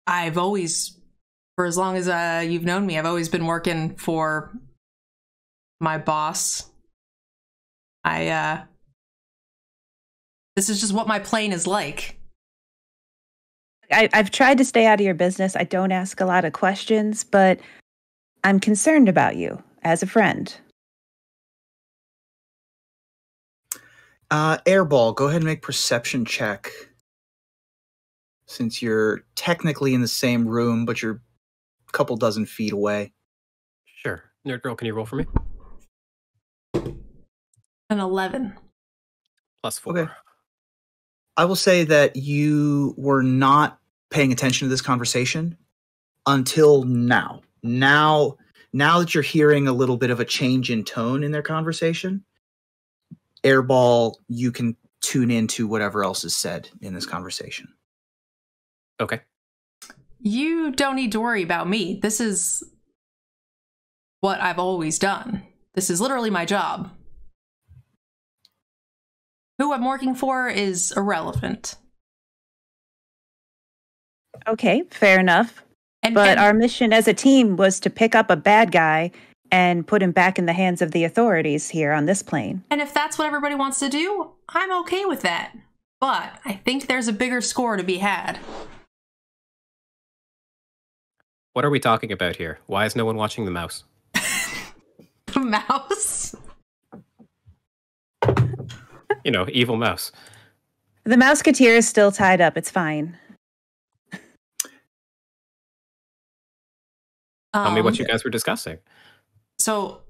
I've always, for as long as uh, you've known me, I've always been working for my boss. I, uh, this is just what my plane is like. I, I've tried to stay out of your business. I don't ask a lot of questions, but I'm concerned about you as a friend. Uh, Airball, go ahead and make perception check. Since you're technically in the same room, but you're a couple dozen feet away. Sure. Nerd girl, can you roll for me? An 11. Plus four. Okay. I will say that you were not paying attention to this conversation until now. Now, now that you're hearing a little bit of a change in tone in their conversation, airball, you can tune into whatever else is said in this conversation. Okay. You don't need to worry about me. This is what I've always done. This is literally my job. Who I'm working for is irrelevant. Okay, fair enough. And, But and- our mission as a team was to pick up a bad guy and put him back in the hands of the authorities here on this plane. and if that's what everybody wants to do, I'm okay with that. But I think there's a bigger score to be had. What are we talking about here? Why is no one watching the mouse? The mouse. You know, evil mouse. The Mouseketeer is still tied up. It's fine. Tell me what Um, you guys were discussing. So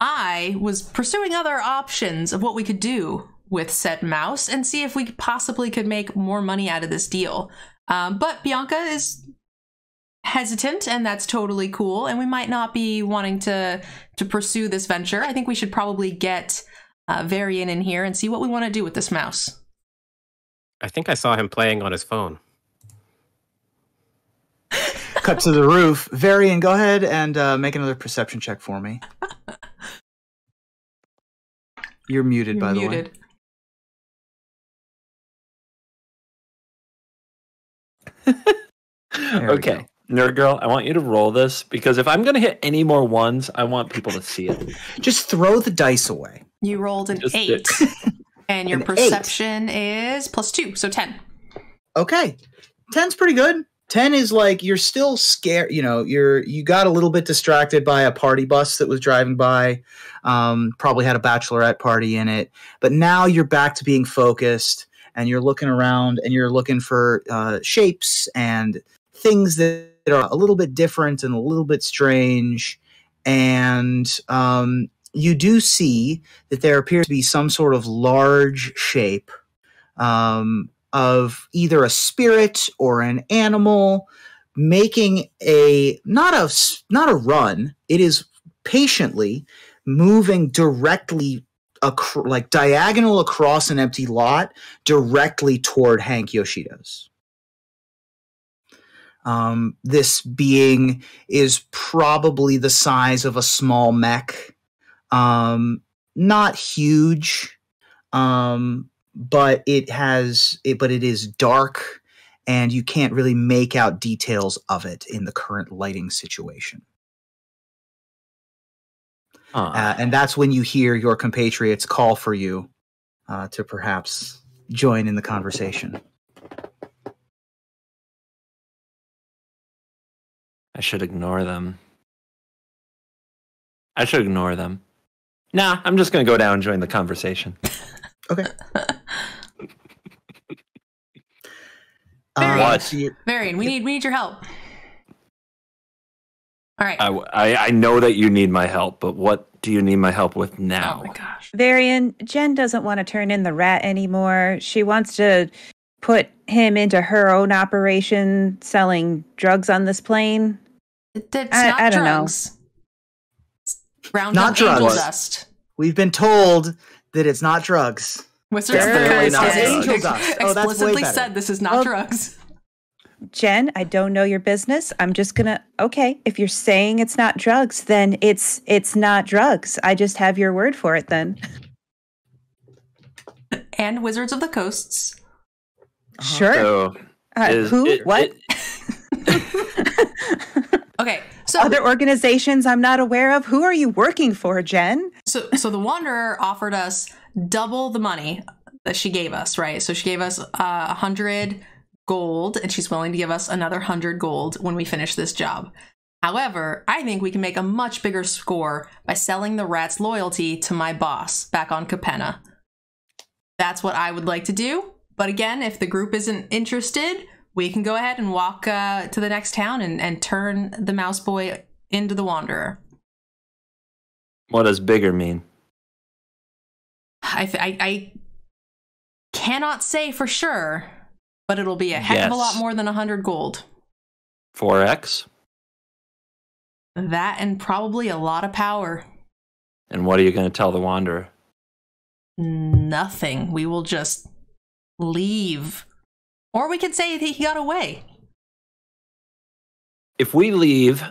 I was pursuing other options of what we could do with said mouse and see if we possibly could make more money out of this deal. Um, but Bianca is hesitant, and that's totally cool. And we might not be wanting to to pursue this venture. I think we should probably get uh, Varian in here and see what we want to do with this mouse. I think I saw him playing on his phone. Cut to the roof. Varian, go ahead and uh, make another perception check for me. You're muted, You're by the way. we okay. Nerd girl, I want you to roll this because if I'm going to hit any more ones, I want people to see it. Just throw the dice away. You rolled an Just eight, and your An eight. perception is plus two, so ten. Okay. 10's pretty good. 10 is like you're still scared, you know, you're you got a little bit distracted by a party bus that was driving by. Um, probably had a bachelorette party in it. But now you're back to being focused and you're looking around and you're looking for uh, shapes and things that are a little bit different and a little bit strange. And um, you do see that there appears to be some sort of large shape um, of either a spirit or an animal making a not a not a run. It is patiently moving directly acro- like diagonal across an empty lot directly toward hank yoshida's um, this being is probably the size of a small mech um, not huge um, but it has it but it is dark and you can't really make out details of it in the current lighting situation Huh. uh, and that's when you hear your compatriots call for you uh, to perhaps join in the conversation I should ignore them. I should ignore them. Nah, I'm just going to go down and join the conversation. okay Very Uh, What? you- Varian, we need we need your help. All right. I, I, I know that you need my help, but what do you need my help with now? oh now? my gosh. Varian, Jen doesn't want to turn in the rat anymore. She wants to put him into her own operation selling drugs on this plane. It- It's I- not I don't know. Drugs. It's Round Not drugs. dust. we've been told that it's not drugs Wizards of the Coast has angel. Oh, explicitly said this is not Well- drugs. Jen, I don't know your business. I'm just gonna okay, if you're saying it's not drugs, then it's it's not drugs. I just have your word for it then. And Wizards of the Coasts. Sure. So, Uh, is who? it- what? it- Okay, so Other organizations I'm not aware of? Who are you working for, Jen? so so the Wanderer offered us double the money that she gave us, right? So she gave us uh, a hundred gold, and she's willing to give us another hundred gold when we finish this job. However, I think we can make a much bigger score by selling the rat's loyalty to my boss back on Capenna. that's what I would like to do. But again, if the group isn't interested, we can go ahead and walk uh, to the next town and, and turn the mouse boy into the wanderer. What does bigger mean? I, th- I, I cannot say for sure, but it'll be a heck of a lot more than 100 gold. 4x? That and probably a lot of power. And what are you going to tell the Wanderer? Nothing. We will just leave. Or we could say that he got away. If we leave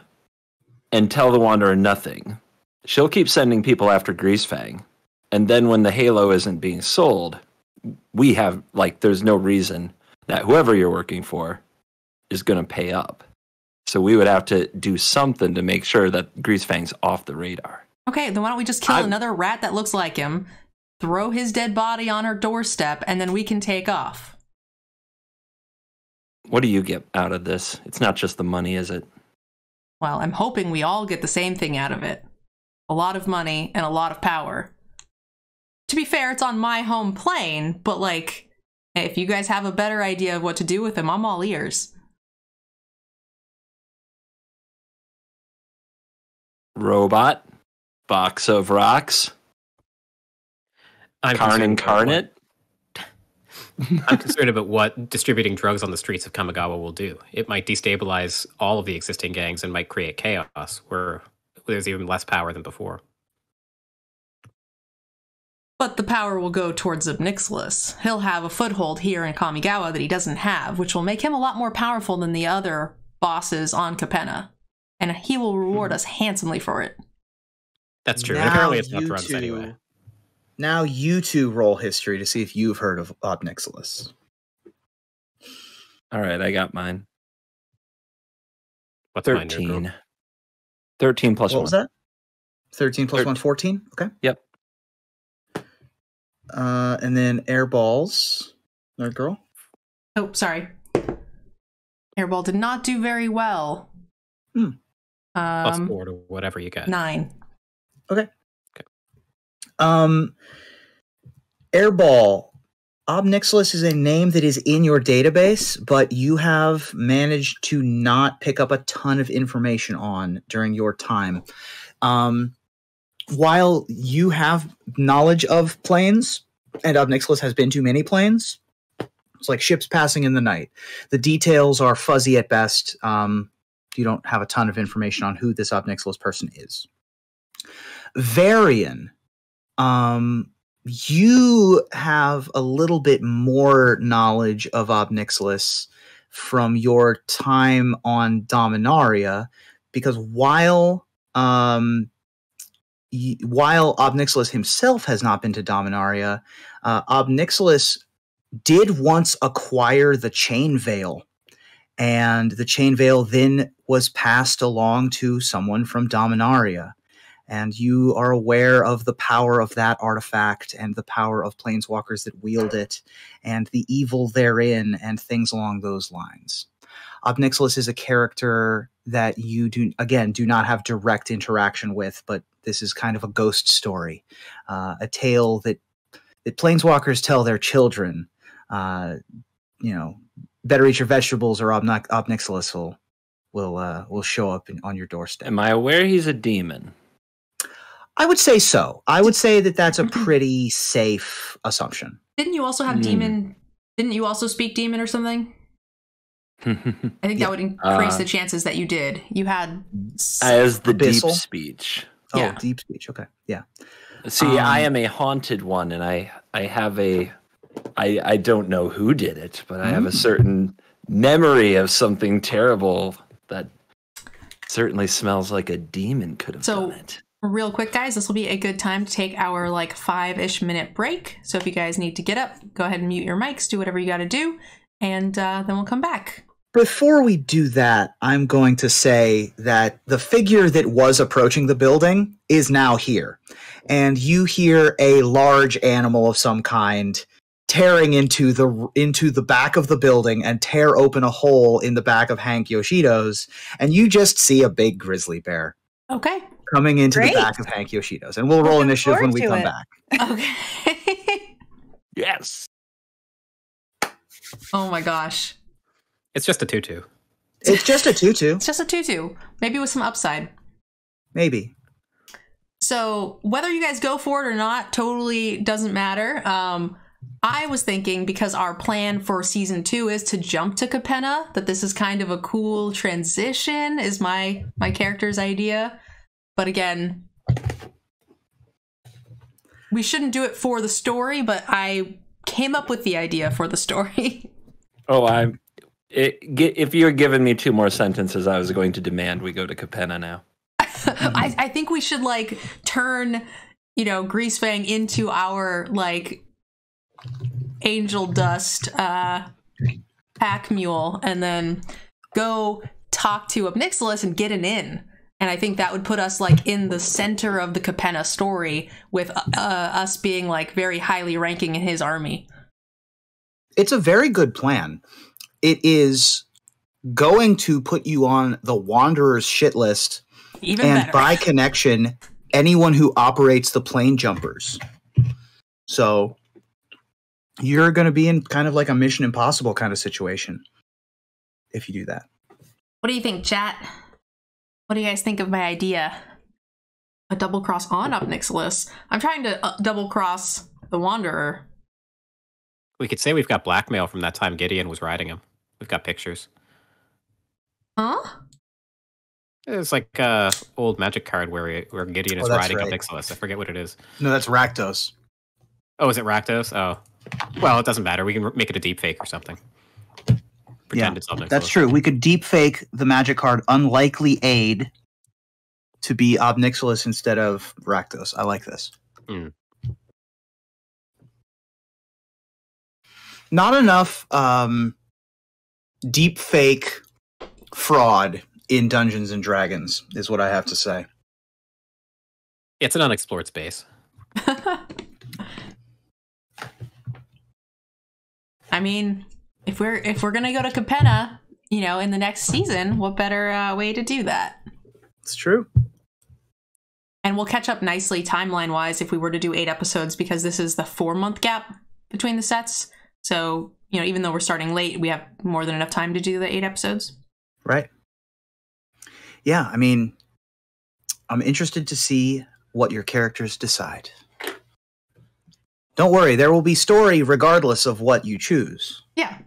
and tell the Wanderer nothing, she'll keep sending people after Greasefang. And then when the Halo isn't being sold, we have, like, there's no reason that whoever you're working for is going to pay up. So we would have to do something to make sure that Greasefang's off the radar. Okay, then why don't we just kill I'm- another rat that looks like him, throw his dead body on her doorstep, and then we can take off. What do you get out of this? It's not just the money, is it? Well, I'm hoping we all get the same thing out of it a lot of money and a lot of power. To be fair, it's on my home plane, but like, if you guys have a better idea of what to do with them, I'm all ears. Robot, box of rocks, I'm Karn concerned about what- incarnate. I'm concerned about what distributing drugs on the streets of Kamigawa will do. It might destabilize all of the existing gangs and might create chaos where there's even less power than before. But the power will go towards Obnixilis. He'll have a foothold here in Kamigawa that he doesn't have, which will make him a lot more powerful than the other bosses on Capenna. And he will reward hmm. us handsomely for it. That's true. And Now apparently, it's not drugs two- anyway. Now you two roll history to see if you've heard of Obnixilis. All right, I got mine. What's mine, 13. 13 plus what 1. was that? 13 plus 1, 14? Okay. Yep. Uh, and then airballs. Nerd girl. Oh, sorry. Airball did not do very well. Hmm. Plus Um, four to whatever you got. nine. Um, Airball. Obnixilis is a name that is in your database, but you have managed to not pick up a ton of information on during your time. Um, while you have knowledge of planes, and Obnixilis has been to many planes, it's like ships passing in the night. The details are fuzzy at best. Um, you don't have a ton of information on who this Obnixilis person is. Varian um, you have a little bit more knowledge of Obnixilis from your time on Dominaria, because while um, y- while Obnixilis himself has not been to Dominaria, uh, Obnixilis did once acquire the Chain Veil, and the Chain Veil then was passed along to someone from Dominaria and you are aware of the power of that artifact and the power of planeswalkers that wield it and the evil therein and things along those lines. Obnixilis is a character that you do again do not have direct interaction with, but this is kind of a ghost story, uh, a tale that that planeswalkers tell their children. Uh, you know, better eat your vegetables, or Obn- Obnixilis will will uh, will show up in, on your doorstep. Am I aware he's a demon? I would say so. I would say that that's a pretty safe assumption. Didn't you also have Hmm. demon? Didn't you also speak demon or something? I think Yeah. that would increase Uh, the chances that you did. You had. As the Abyssal? deep speech. Oh, Yeah. deep speech. Okay. Yeah. See, I Um, am a haunted one, and I I have a I I don't know who did it, but I have a Mm. certain memory of something terrible that certainly smells like a demon could have So- done it. Real quick, guys, this will be a good time to take our like five ish minute break. So if you guys need to get up, go ahead and mute your mics, do whatever you got to do, and uh, then we'll come back. Before we do that, I'm going to say that the figure that was approaching the building is now here. And you hear a large animal of some kind tearing into the into the back of the building and tear open a hole in the back of Hank Yoshido's and you just see a big grizzly bear Okay. Coming into Great. the back of Hank Yoshido's. And we'll roll Looking initiative when we come it. back. Okay. Yes. Oh my gosh. It's just a tutu. It's just a tutu, It's just a tutu, maybe with some upside. maybe. So whether you guys go for it or not totally doesn't matter. Um, I was thinking because our plan for season two is to jump to Capenna, that this is kind of a cool transition. Is my my character's idea, but again, we shouldn't do it for the story. But I came up with the idea for the story. Oh, I'm. It, if you had giving me two more sentences, I was going to demand we go to Capenna now. I, I think we should like turn, you know, Greasefang into our like angel dust uh pack mule and then go talk to Ob Nixilis and get an in. And I think that would put us like in the center of the Capenna story with uh, us being like very highly ranking in his army. It's a very good plan. It is going to put you on the Wanderer's shit list, Even and better. by connection, anyone who operates the plane jumpers. So you're going to be in kind of like a Mission Impossible kind of situation if you do that. What do you think, chat? What do you guys think of my idea? A double cross on Ob Nixilis. I'm trying to uh, double cross the Wanderer. We could say we've got blackmail from that time Gideon was riding him. We've got pictures. Huh? It's like a old magic card where we, where Gideon is Oh, riding right. up I forget what it is. No, that's Rakdos. Oh, is it Rakdos? Oh, well, it doesn't matter. We can make it a deep fake or something. Pretend it's Ob Nixilis. That's true. We could deep fake the magic card unlikely aid to be Obnixilis instead of Rakdos. I like this. Hmm. Not enough um, deep fake fraud in Dungeons and Dragons is what I have to say. It's an unexplored space. I mean, if we're if we're gonna go to Capenna, you know, in the next season, what better uh, way to do that? It's true. And we'll catch up nicely timeline wise if we were to do eight episodes because this is the four month gap between the sets. So you know, even though we're starting late, we have more than enough time to do the eight episodes. Right. Yeah, I mean, I'm interested to see what your characters decide. Don't worry, there will be story regardless of what you choose. Yeah.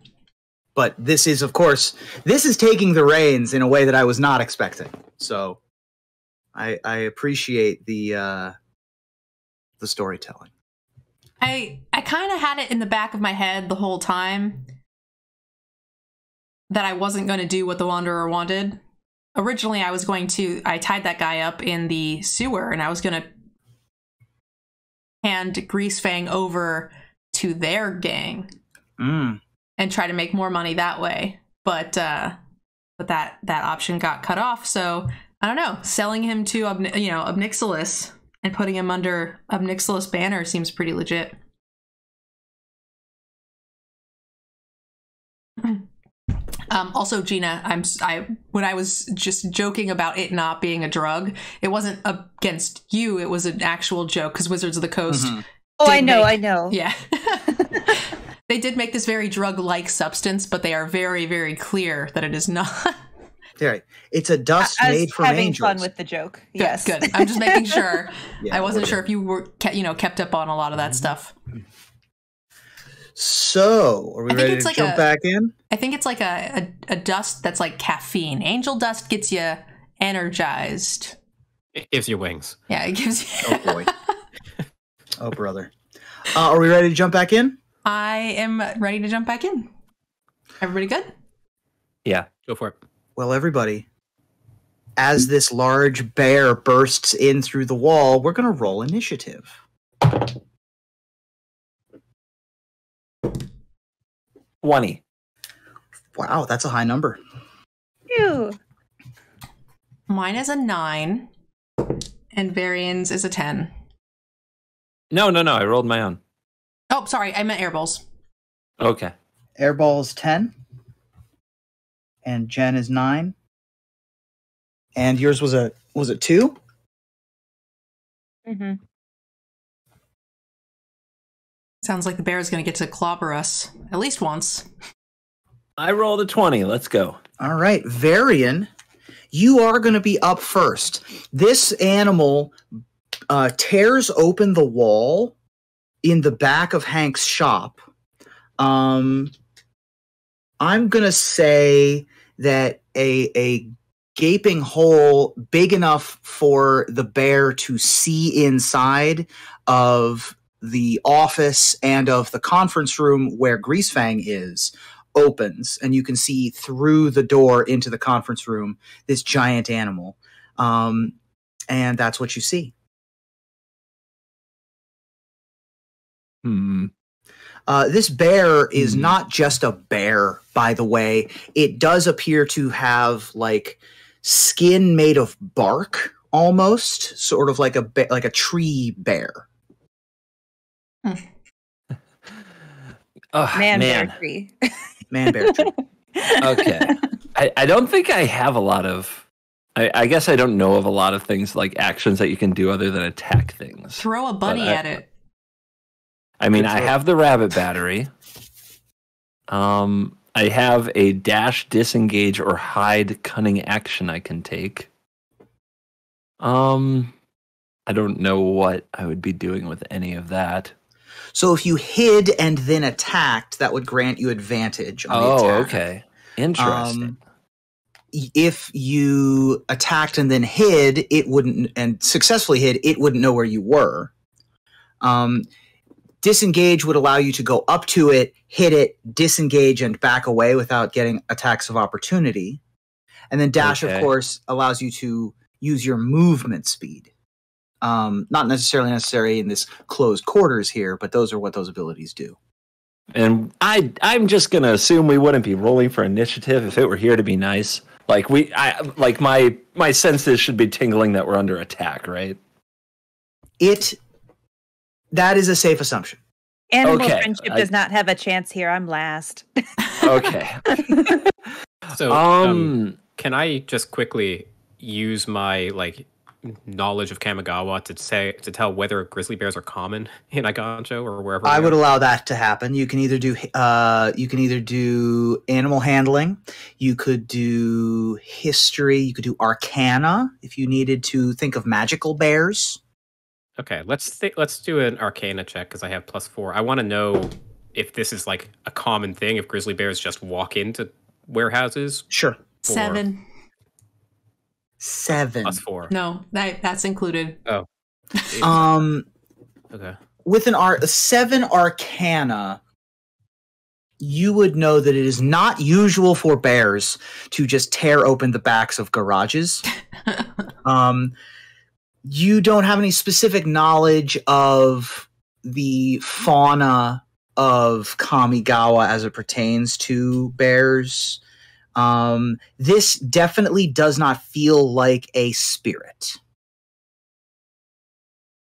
But this is, of course, this is taking the reins in a way that I was not expecting. So I I appreciate the uh the storytelling. I I kind of had it in the back of my head the whole time that I wasn't going to do what the Wanderer wanted. Originally, I was going to I tied that guy up in the sewer and I was going to hand Greasefang over to their gang Mm. And try to make more money that way. But uh but that that option got cut off, so I don't know. Selling him to you know Ob Nixilis and putting him under Ob Nixilis banner seems pretty legit. Um, also, Gina, I'm s- I when I was just joking about it not being a drug, it wasn't against you. It was an actual joke because Wizards of the Coast. Mhm. Oh, I know, make- I know. Yeah, they did make this very drug-like substance, but they are very, very clear that it is not. Right. It's a dust I made was from having angels. fun with the joke. Good, yes, good. I'm just making sure. Yeah, I wasn't whatever. sure if you were, you know, kept up on a lot of that stuff. So, are we I ready it's to like jump a- back in? I think it's like a, a a dust that's like caffeine. Angel dust gets you energized. It gives you wings. Yeah, it gives you. Oh boy. oh brother. Uh, are we ready to jump back in? I am ready to jump back in. Everybody good? Yeah. Go for it. Well, everybody, as this large bear bursts in through the wall, we're going to roll initiative. Twenty. Wow, that's a high number. Ew. Mine is a nine, and Varian's is a ten. No, no, no. I rolled my own. Oh, sorry, I meant airballs. Okay. Airball is 10. And Jen is 9. And yours was a was it 2? hmm Sounds like the bear is going to get to clobber us at least once. I rolled a 20. Let's go. All right, Varian, you are going to be up first. This animal uh, tears open the wall in the back of Hank's shop. Um, I'm going to say that a a gaping hole big enough for the bear to see inside of the office and of the conference room where Greasefang is opens and you can see through the door into the conference room this giant animal um, and that's what you see Hmm. uh, this bear is Hmm. not just a bear by the way it does appear to have like skin made of bark almost sort of like a ba- like a tree bear Oh, Man, man. bear tree. man bear tree. Okay. I, I don't think I have a lot of. I, I guess I don't know of a lot of things like actions that you can do other than attack things. Throw a bunny I- at it. I mean, I have the rabbit battery. Um, I have a dash, disengage, or hide cunning action I can take. Um, I don't know what I would be doing with any of that. so if you hid and then attacked that would grant you advantage on the Oh, okay. Interesting. Um, if you attacked and then hid, it wouldn't, and successfully hid, it wouldn't know where you were. Um, disengage would allow you to go up to it, hit it, disengage, and back away without getting attacks of opportunity. And then dash, of course, allows you to use your movement speed. Um, not necessarily necessary in this closed quarters here, but those are what those abilities do. And I, I'm just gonna assume we wouldn't be rolling for initiative if it were here to be nice. Like we, I like my my senses should be tingling that we're under attack, right? It that is a safe assumption. Animal Okay, friendship I- does not have a chance here. I'm last. Okay. So, um, um, can I just quickly use my like knowledge of Kamigawa to say to tell whether grizzly bears are common in Eiganjo or wherever? I would are? allow that to happen. You can either do uh, you can either do animal handling, you could do history, you could do arcana if you needed to think of magical bears. Okay, let's th- let's do an Arcana check because I have plus four. I want to know if this is like a common thing. If grizzly bears just walk into warehouses, Sure, Four. Seven. seven. plus four. No, that that's included. Oh. Um, okay. with an ar- a seven arcana, you would know that it is not usual for bears to just tear open the backs of garages. um, you don't have any specific knowledge of the fauna of Kamigawa as it pertains to bears. Um, this definitely does not feel like a spirit.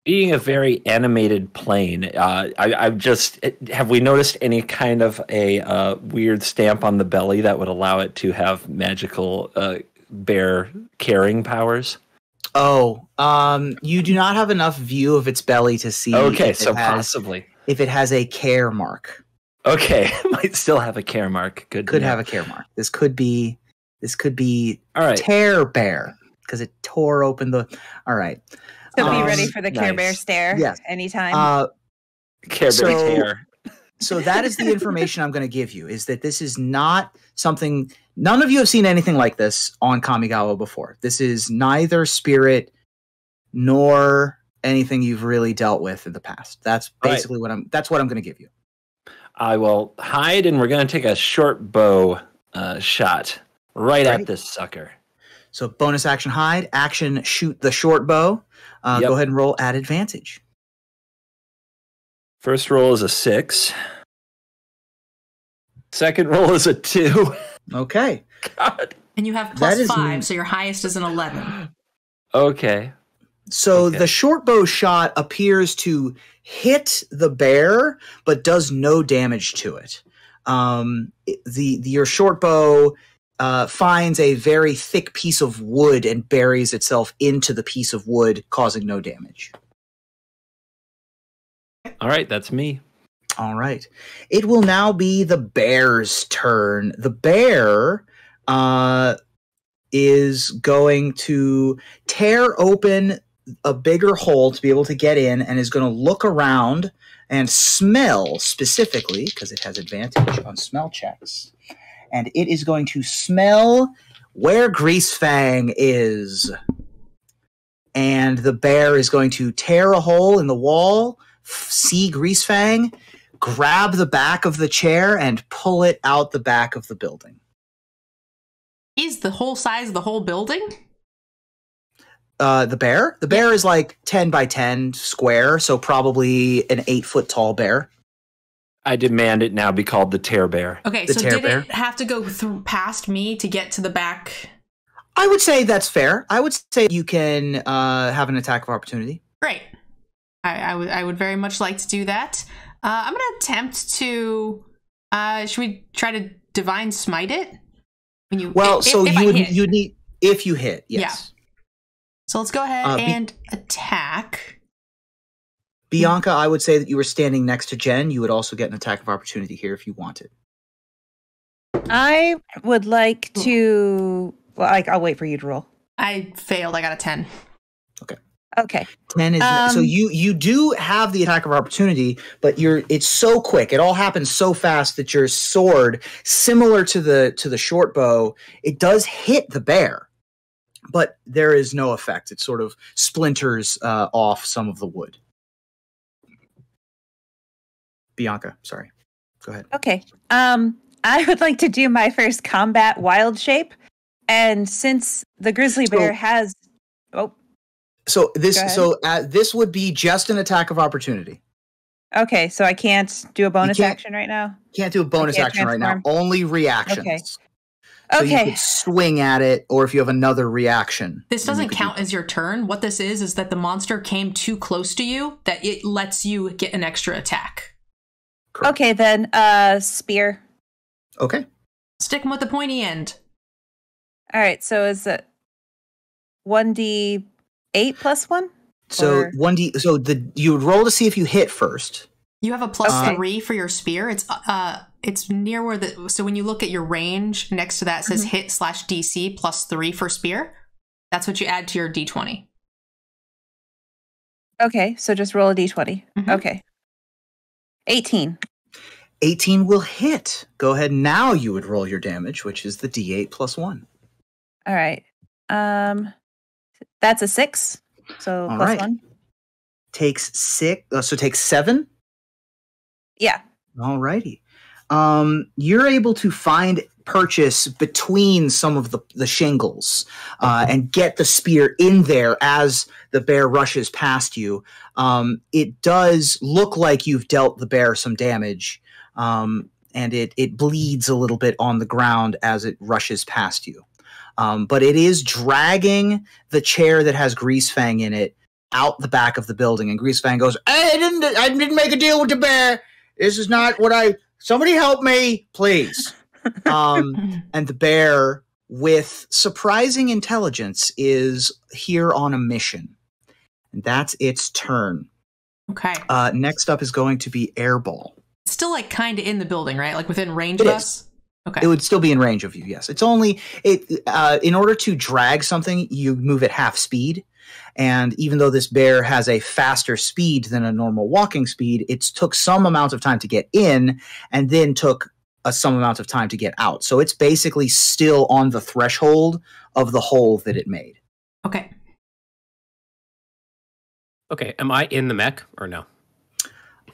being a very animated plane, uh, I, I've just have we noticed any kind of a uh, weird stamp on the belly that would allow it to have magical uh, bear carrying powers? Oh, um, you do not have enough view of its belly to see. Okay, so has, possibly. if it has a care mark, Okay, might still have a care mark. Good. could know. have a care mark. This could be, this could be All right. tear bear because it tore open the. All right, So be Um, ready for the Care Bear stare Yes. anytime. uh, Care bear So- tear. so that is the information I'm going to give you. Is that this is not something. None of you have seen anything like this on Kamigawa before. This is neither spirit nor anything you've really dealt with in the past. That's Right. basically what I'm. That's what I'm going to give you. I will hide, and we're going to take a short bow uh, shot right at this sucker. So bonus action hide, action shoot the short bow. Uh, Yep. Go ahead and roll at advantage. First roll is a six. Second roll is a two. Okay. God. And you have plus is five, n- so your highest is an eleven. Okay. So Okay. the short bow shot appears to hit the bear, but does no damage to it. Um, the, the your short bow uh, finds a very thick piece of wood and buries itself into the piece of wood, causing no damage. All right, that's me. All right. It will now be the bear's turn. The bear uh, is going to tear open a bigger hole to be able to get in and is going to look around and smell specifically because it has advantage on smell checks. And it is going to smell where Greasefang is. And the bear is going to tear a hole in the wall, see Greasefang, grab the back of the chair, and pull it out the back of the building. Is the whole size of the whole building? Uh, the bear? The bear is like 10 by 10 square, so probably an eight foot tall bear. I demand it now be called the Tear Bear. Okay, The so did bear? it have to go through past me to get to the back? I would say that's fair. I would say you can uh, have an attack of opportunity. Great. I, I I would very much like to do that. Uh, I'm gonna attempt to. Uh, should we try to divine smite it? When you Well, if- so if I you would you need if you hit, Yeah. yes. So let's go ahead uh, be- and attack. Bianca, I would say that you were standing next to Jen. You would also get an attack of opportunity here if you wanted. I would like to. Well, like I'll wait for you to roll. I failed. I got a ten. Okay. Ten is so Um, you you do have the attack of opportunity, but you're it's so quick. It all happens so fast that your sword, similar to the to the short bow, it does hit the bear, but there is no effect. It sort of splinters uh, off some of the wood. Bianca, sorry. Go ahead. Okay. Um, I would like to do my first combat wild shape, and since the grizzly So- bear has, oh, So this so uh, this would be just an attack of opportunity. okay, so I can't do a bonus action right now. Can't do a bonus can't action right now. Only reactions. Okay. So you Okay. could swing at it, or if you have another reaction. This doesn't could do- count as your turn. What this is is that the monster came too close to you that it lets you get an extra attack. Correct. Okay, then uh, spear. Okay. Stick 'em with the pointy end. All right, so is it one d eight plus one? So Or- one d. So the you would roll to see if you hit first. You have a plus Okay. three for your spear. It's uh, it's near where the so when you look at your range next to that it says Mhm. hit slash DC plus three for spear. That's what you add to your D twenty. Okay, so just roll a d20. Mhm. Okay. 18. 18 will hit. Go ahead now. You would roll your damage, which is the d8 plus one. All right. Um that's a 6. So All plus right. 1. Takes six. Uh, so takes seven. Yeah. Alrighty. Um, you're able to find purchase between some of the, the shingles uh, and get the spear in there as the bear rushes past you. Um, it does look like you've dealt the bear some damage, um, and it, it bleeds a little bit on the ground as it rushes past you. Um, but it is dragging the chair that has Greasefang in it out the back of the building, and Greasefang goes, "I didn't, I didn't make a deal with the bear. This is not what I. Somebody help me, please." um, and the bear, with surprising intelligence, is here on a mission, and that's its turn. Okay. Uh, next up is going to be Airball. It's still like kind of in the building, right? Like within range It of is. us. Okay. It would still be in range of you. Yes, it's only it. Uh, in order to drag something, you move at half speed, and even though this bear has a faster speed than a normal walking speed, it took some amount of time to get in, and then took a some amount of time to get out. So it's basically still on the threshold of the hole that it made. okay. Okay, am I in the mech or no?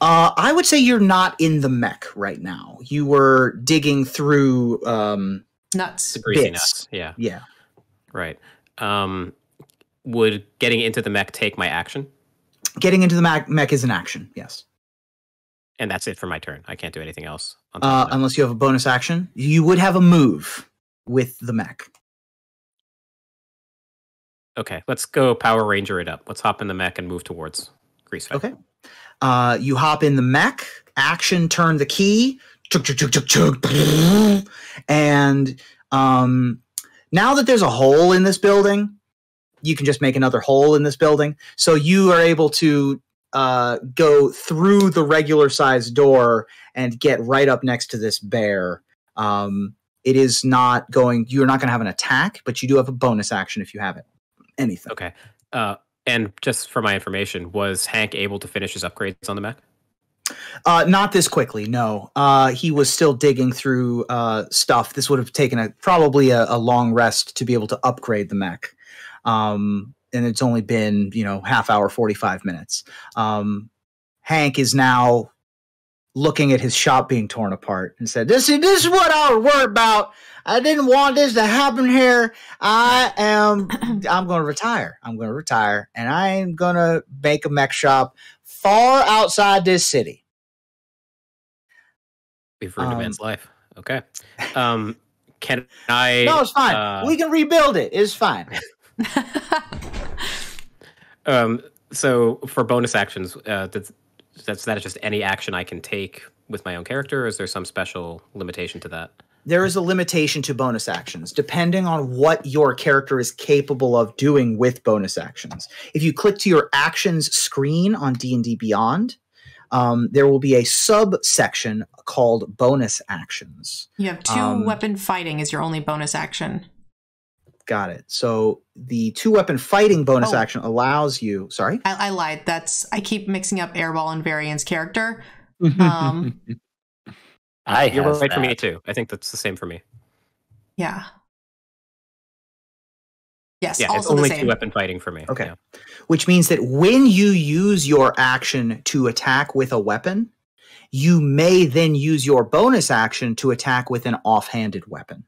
Uh, I would say you're not in the mech right now. You were digging through. Um, Nuts. The greasy Bits. nuts. Yeah, yeah, right. Um, would getting into the mech take my action? getting into the mech, mech is an action. Yes. And that's it for my turn. I can't do anything else. on Uh, unless you have a bonus action, you would have a move with the mech. okay, let's go Power Ranger it up. Let's hop in the mech and move towards Grease Okay. Uh, you hop in the mech, action, turn the key, chug, chug, chug, chug, chug, and um, now that there's a hole in this building, you can just make another hole in this building. So you are able to uh, go through the regular size door and get right up next to this bear. Um, it is not going. You're not going to have an attack, but you do have a bonus action if you have it. Anything. Okay. Uh, and just for my information, was Hank able to finish his upgrades on the mech? Uh, not this quickly. No, uh, he was still digging through uh, stuff. This would have taken a probably a, a long rest to be able to upgrade the mech. Um, and it's only been you know half hour, forty five minutes. Um, Hank is now looking at his shop being torn apart and said, "This is this is what I was worried about. I didn't want this to happen here. I am I'm going to retire. I'm going to retire, and I am going to make a mech shop far outside this city." We've ruined a Um, man's life. Okay. Um, can I? No, it's fine. uh, we can rebuild it. It's fine. Um, so for bonus actions, uh, that's, that's that is just any action I can take with my own character. Or is there some special limitation to that? There is a limitation to bonus actions depending on what your character is capable of doing with bonus actions. If you click to your actions screen on D&D Beyond, um, there will be a subsection called bonus actions. you have two Um, weapon fighting is your only bonus action. Got it. So the two weapon fighting bonus Oh. action allows you. Sorry. I, I lied. That's I keep mixing up Airball and Varian's character. Um, I You're have right for me too. I think that's the same for me. yeah. Yes, Yeah, it's also the only same. two weapon fighting for me. Okay. Yeah. which means that when you use your action to attack with a weapon, you may then use your bonus action to attack with an offhanded weapon.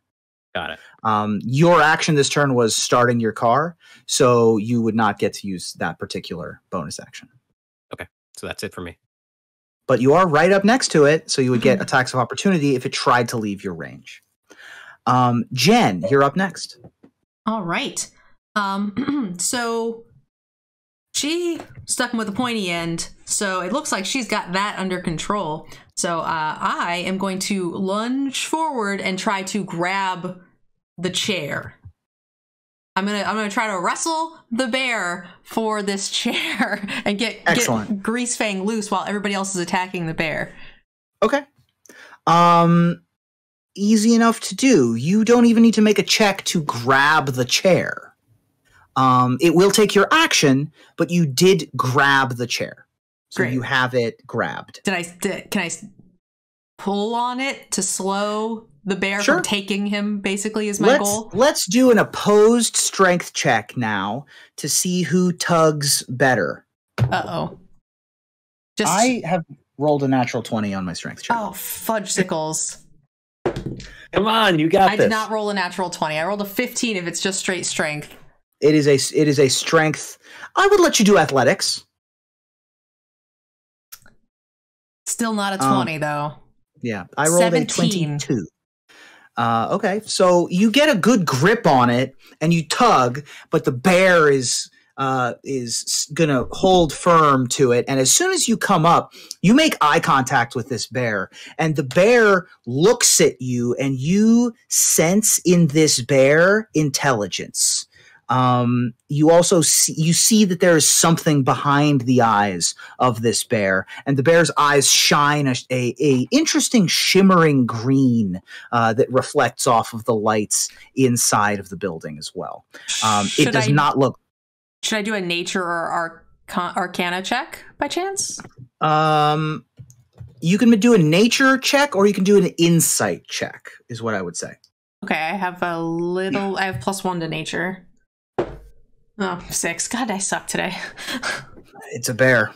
Got it. Um, your action this turn was starting your car, so you would not get to use that particular bonus action. Okay. So that's it for me. But you are right up next to it, so you would get attacks of opportunity if it tried to leave your range. Um, Jen, you're up next. All right. Um, so she stuck him with a pointy end, so it looks like she's got that under control. So uh, I am going to lunge forward and try to grab the chair. I'm gonna I'm gonna try to wrestle the bear for this chair and get Excellent. get Greasefang loose while everybody else is attacking the bear. Okay. Um easy enough to do. You don't even need to make a check to grab the chair. Um it will take your action, but you did grab the chair. So Great. you have it grabbed. Did I did, can I pull on it to slow the bear Sure. from taking him? Basically, is my let's goal. let's do an opposed strength check now to see who tugs better. Uh oh. Just I have rolled a natural 20 on my strength check. oh fudge sickles. Come on, you got I this. did not roll a natural twenty. I rolled a fifteen. If it's just straight strength. It is a it is a strength. I would let you do athletics. Still not a Um, twenty though. Yeah, I rolled 17. a 22. Uh, okay, so you get a good grip on it and you tug, but the bear is uh, is gonna hold firm to it. And as soon as you come up, you make eye contact with this bear, and the bear looks at you, and you sense in this bear intelligence. Um, you also see, you see that there is something behind the eyes of this bear, and the bear's eyes shine a, a, a interesting shimmering green uh, that reflects off of the lights inside of the building as well. Um, it does I, not look. Should I do a nature or arca- arcana check by chance? Um, you can do a nature check, or you can do an insight check. Is what I would say. Okay, I have a little. I have plus one to nature. Oh, six. God, I suck today. It's a bear.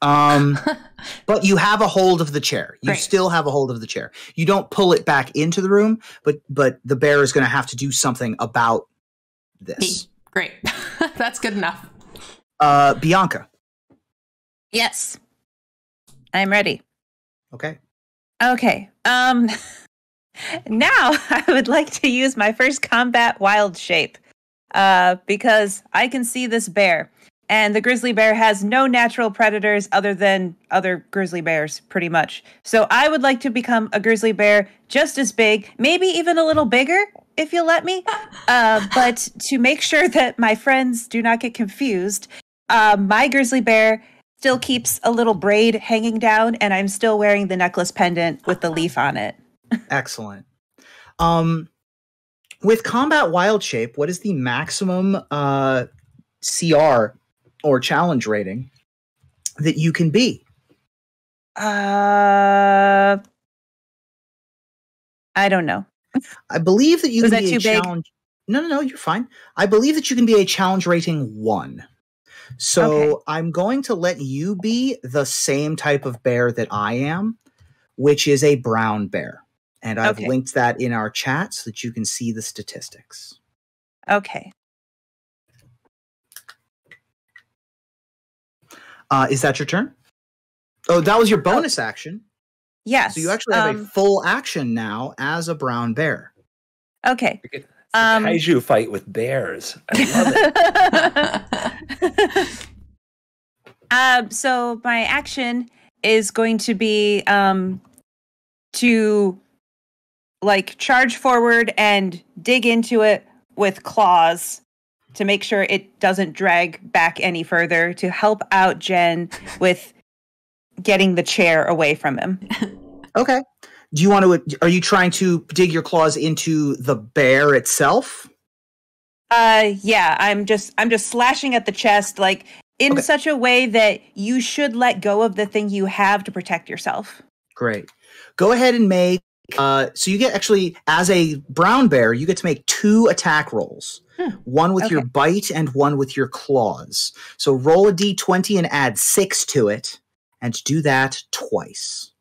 Um, but you have a hold of the chair. You Great. still have a hold of the chair. You don't pull it back into the room, but but the bear is going to have to do something about this. Great. That's good enough. Uh, Bianca. Yes. I'm ready. Okay. Okay. Um now I would like to use my first combat wild shape. Uh because I can see this bear and the grizzly bear has no natural predators other than other grizzly bears pretty much. So I would like to become a grizzly bear just as big, maybe even a little bigger if you'll let me. Uh but to make sure that my friends do not get confused, uh, my grizzly bear still keeps a little braid hanging down, and I'm still wearing the necklace pendant with the leaf on it. Excellent. Um, with combat wild shape, what is the maximum uh, CR or challenge rating that you can be? Uh, I don't know. I believe that you Was can that be a big? challenge. No, no, no, you're fine. I believe that you can be a challenge rating one. So Okay. I'm going to let you be the same type of bear that I am, which is a brown bear. And I've Okay. linked that in our chat so that you can see the statistics. Okay. Uh, is that your turn? Oh, that was your bonus action. Yes. So you actually have a um, full action now as a brown bear. Okay. It's a Um, kaiju fight with bears. I love it. um, so my action is going to be um, to like charge forward and dig into it with claws to make sure it doesn't drag back any further to help out Jen with getting the chair away from him. Okay. Do you want to? Are you trying to dig your claws into the bear itself? Uh yeah, I'm just I'm just slashing at the chest like in Okay. such a way that you should let go of the thing you have to protect yourself. Great. Go ahead and make. Uh, so you get actually as a brown bear, you get to make two attack rolls. Hmm. One with your bite and one with your claws. So roll a d20 and add six to it, and do that twice.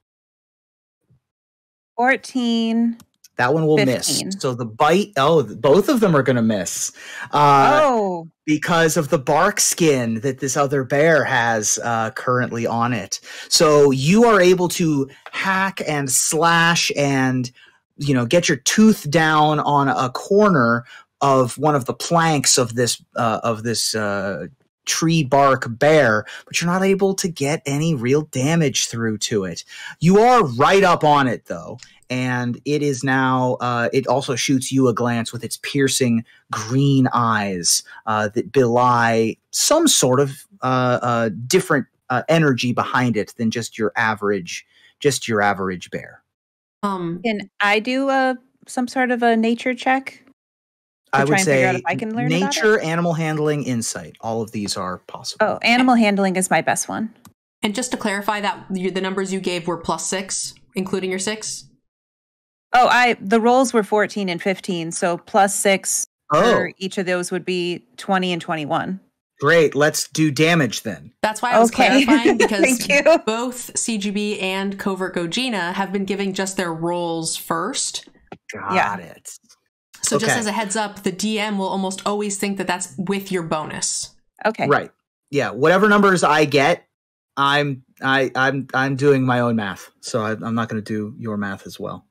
14 That one will 15. miss. So the bite. Oh, both of them are going to miss. Uh, oh, because of the bark skin that this other bear has uh, currently on it. So you are able to hack and slash and you know get your tooth down on a corner of one of the planks of this uh, of this uh, tree bark bear, but you're not able to get any real damage through to it. You are right up on it though. And it is now. Uh, it also shoots you a glance with its piercing green eyes uh, that belie some sort of uh, uh, different uh, energy behind it than just your average, just your average bear. um, can I do a some sort of a nature check? I To would try and figure out say if I can learn about it? nature, animal handling, insight. All of these are possible. Oh, animal handling is my best one. and just to clarify that you, the numbers you gave were plus six, including your six. Oh, I the rolls were 14 and 15, so plus 6 Oh, for each of those would be 20 and 21. great. Let's do damage then. That's why I was Okay. clarifying because Thank you. both CGB and Covert Gogina have been giving just their rolls first. Got Yeah. it. So just as a heads up, the DM will almost always think that that's with your bonus. Okay. Right. Yeah. Whatever numbers I get, I'm I I'm I'm doing my own math, so I, I'm not going to do your math as well.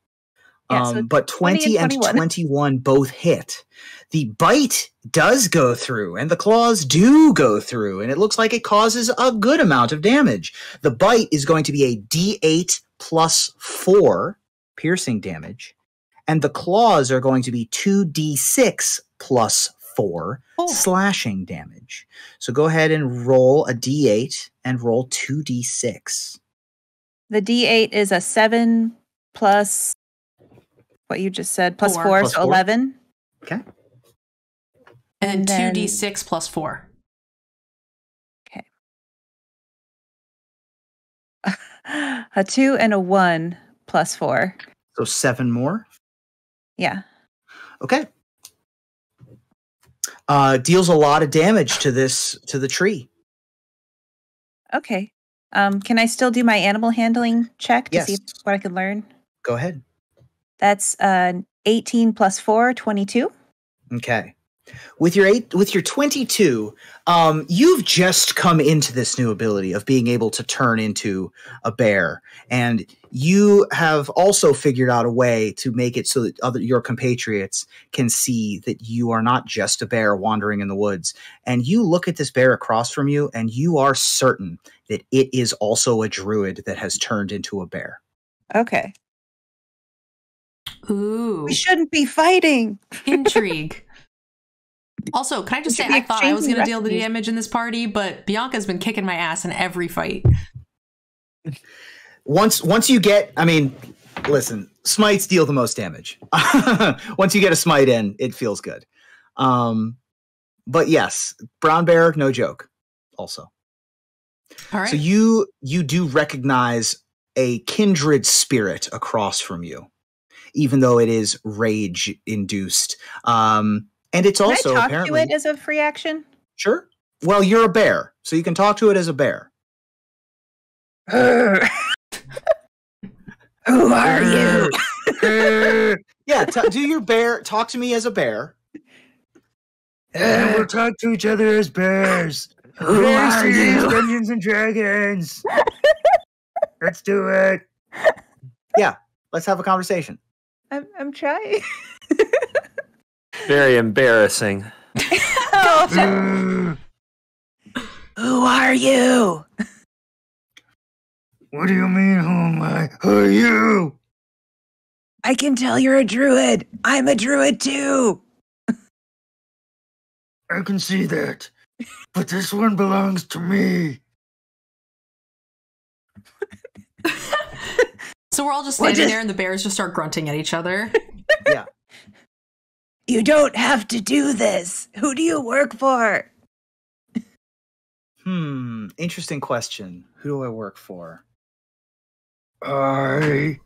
Yeah, um, so but 20 20 and and 21. 21 both hit. The bite does go through, and the claws do go through, and it looks like it causes a good amount of damage. The bite is going to be a d8 plus 4 piercing damage, and the claws are going to be 2d6 plus 4 Oh. slashing damage. So go ahead and roll a d8 and roll 2d6. The D8 is a 7 plus what you just said, plus Four. 4, Plus so four. 11. Okay. And, And then then- 2d6 plus 4. Okay. a 2 and a 1 plus 4. So seven more. Yeah. Okay. Uh, deals a lot of damage to this to the tree. Okay. Um, can I still do my animal handling check to see what I can learn? Go ahead. That's uh, 18 plus 4, 22. Okay. With your eight, with your twenty-two, um, you've just come into this new ability of being able to turn into a bear, and you have also figured out a way to make it so that other your compatriots can see that you are not just a bear wandering in the woods. And you look at this bear across from you, and you are certain that it is also a druid that has turned into a bear. Okay. Ooh, We shouldn't be fighting. intrigue. Also, can I just say I thought I was going to deal the damage in this party, but Bianca's been kicking my ass in every fight. Once once you get, I mean, listen, smites deal the most damage. once you get a smite in, it feels good. Um, but yes, brown bear, no joke. Also, All right. so you you do recognize a kindred spirit across from you, even though it is rage induced. Um, and it's Can also I talk apparently to it as a free action? sure. Well, you're a bear, so you can talk to it as a bear. Who are you? yeah, t- do your bear. Talk to me as a bear. And we'll talk to each other as bears. Who are you? Dungeons and Dragons. Let's do it. Yeah, let's have a conversation. I'm, I'm trying. Very embarrassing. Oh, who are you? what do you mean, who am I? Who are you? I can tell you're a druid. I'm a druid too. I can see that. But this one belongs to me. so we're all just What standing is- there, and the bears just start grunting at each other. Yeah. You don't have to do this. Who do you work for? Hmm. Interesting question. Who do I work for? I.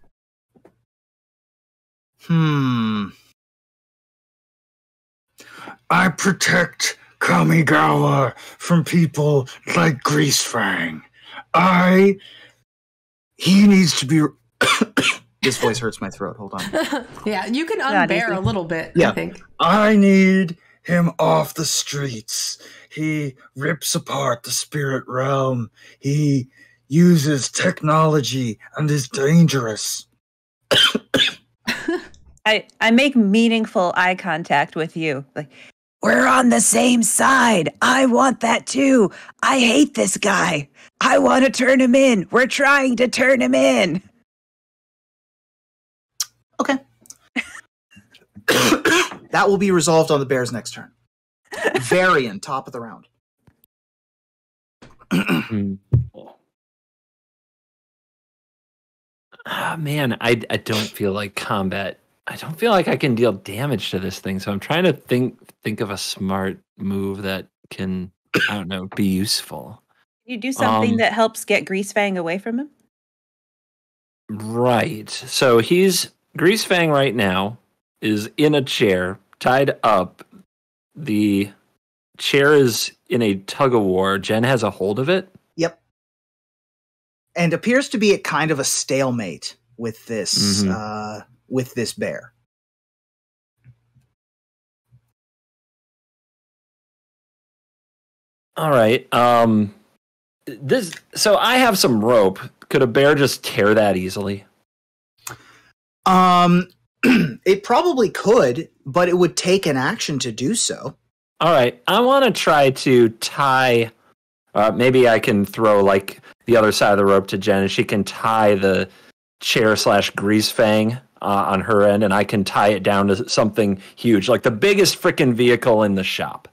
Hmm. I protect Kamigawa from people like Greasefang. I. He needs to be. This voice hurts my throat. Hold on. yeah, you can Not unbear a little bit. Yeah. I think. I need him off the streets. He rips apart the spirit realm. He uses technology and is dangerous. I, I make meaningful eye contact with you. Like, we're on the same side. I want that too. I hate this guy. I want to turn him in. We're trying to turn him in. Okay. that will be resolved on the Bears' next turn. Varian, top of the round. Ah, man, I I don't feel like combat. I don't feel like I can deal damage to this thing. So I'm trying to think think of a smart move that can I don't know be useful. You do something Um, that helps get Greasefang away from him? Right. So he's Greasefang right now is in a chair, tied up. The chair is in a tug of war. Jen has a hold of it. Yep. And appears to be at kind of a stalemate with this Mhm. uh with this bear. All right. Um this so I have some rope. Could a bear just tear that easily? Um it probably could, but it would take an action to do so. All right. I want to try to tie uh maybe I can throw like the other side of the rope to Jen and she can tie the chair slash Greasefang uh, on her end and I can tie it down to something huge, like the biggest freaking vehicle in the shop.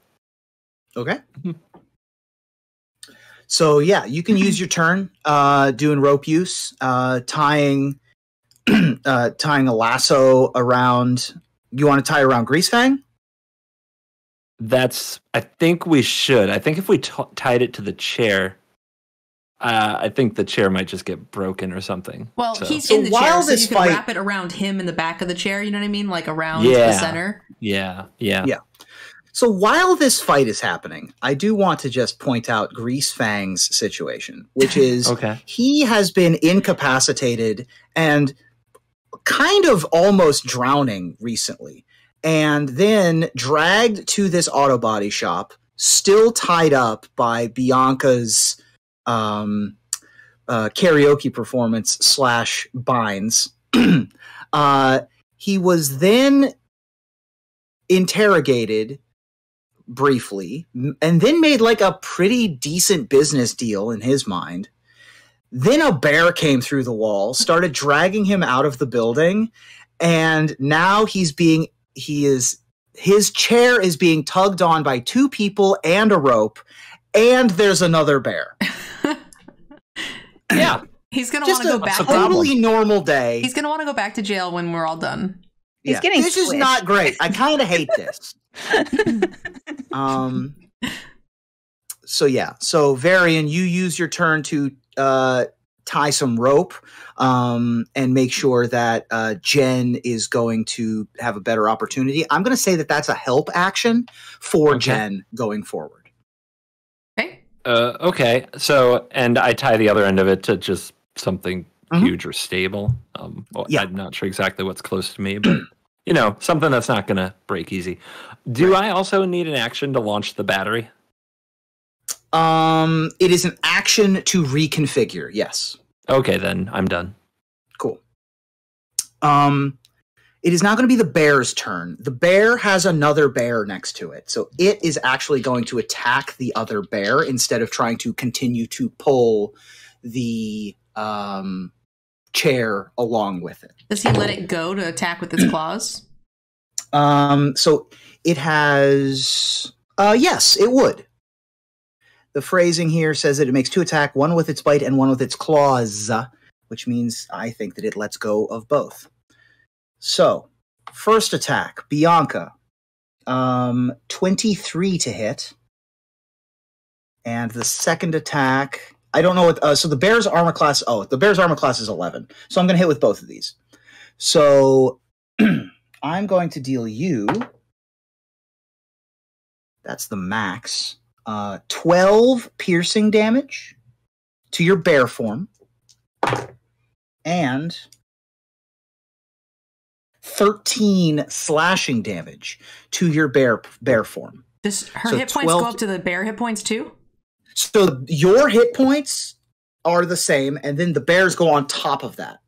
Okay. Mhm. So yeah, you can use your turn uh, doing rope use, uh, tying uh, tying a lasso around. You want to tie around Greasefang? That's. I think we should. I think if we t- tied it to the chair, uh, I think the chair might just get broken or something. Well, So- he's in the while chair, so you can fight- wrap it around him in the back of the chair. You know what I mean? Like around the center. Yeah, yeah. Yeah. So while this fight is happening, I do want to just point out Greasefang's situation, which is Okay. he has been incapacitated and kind of almost drowning recently and then dragged to this auto body shop still tied up by bianca's um, uh, karaoke performance slash binds. Uh, he was then interrogated briefly and then made like a pretty decent business deal in his mind then a bear came through the wall, started dragging him out of the building, and now he's being he is his chair is being tugged on by two people and a rope, and there's another bear. Yeah. He's gonna want Just to a go back. a To, totally normal day. he's gonna want to go back to jail when we're all done. He's getting this is not great. I kind of hate this. um. So yeah. So Varian, you use your turn to uh, tie some rope um, and make sure that uh, Jen is going to have a better opportunity. I'm going to say that that's a help action for Okay. Jen going forward. Okay. Uh, okay. So, and I tie the other end of it to just something Mhm. huge or stable. Um, well, Yeah. I'm not sure exactly what's close to me, but you know, something that's not going to break easy. Do I also need an action to launch the battery? Um, it is an action to reconfigure. Yes. Okay, then I'm done. Cool. Um, it is now going to be the bear's turn. The bear has another bear next to it, so it is actually going to attack the other bear instead of trying to continue to pull the um, chair along with it. Does he let it go to attack with its claws? Um, so it has. Uh, yes, it would. The phrasing here says that it makes two attack, one with its bite and one with its claws, which means I think that it lets go of both. So, first attack, Bianca, um, twenty-three to hit, and the second attack, I don't know what. Uh, so the bear's armor class. Oh, the bear's armor class is eleven. So I'm going to hit with both of these. So I'm going to deal you. That's the max. Uh, 12 piercing damage to your bear form. And 13 slashing damage to your bear bear form. Does her So hit points 12 go up to the bear hit points too? So your hit points are the same, and then the bears go on top of that.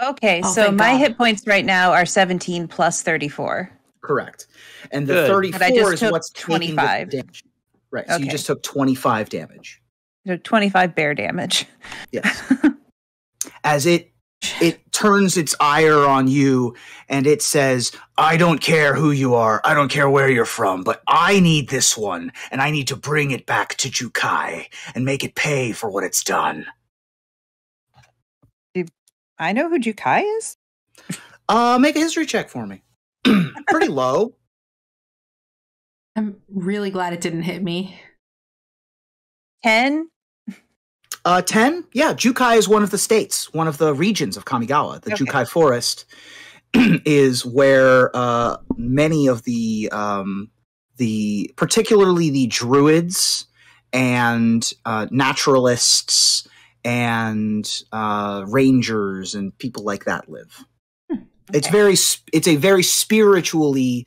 Okay, Oh, so my God. hit points right now are 17 plus 34. Correct. And the Good. 34 I just is took what's taking the 25. damage. Right. So you just took 25 damage. So 25 bear damage. Yes. As it it turns its ire on you and it says, I don't care who you are. I don't care where you're from, but I need this one and I need to bring it back to Jukai and make it pay for what it's done. I know who Jukai is. Uh, make a history check for me. Pretty low. I'm really glad it didn't hit me. 10. Uh, 10? Yeah, Jukai is one of the states, one of the regions of Kamigawa. The Okay. Jukai Forest is where uh, many of the, um, the, particularly the druids and uh, naturalists and uh, rangers and people like that live. It's Okay. very, it's a very spiritually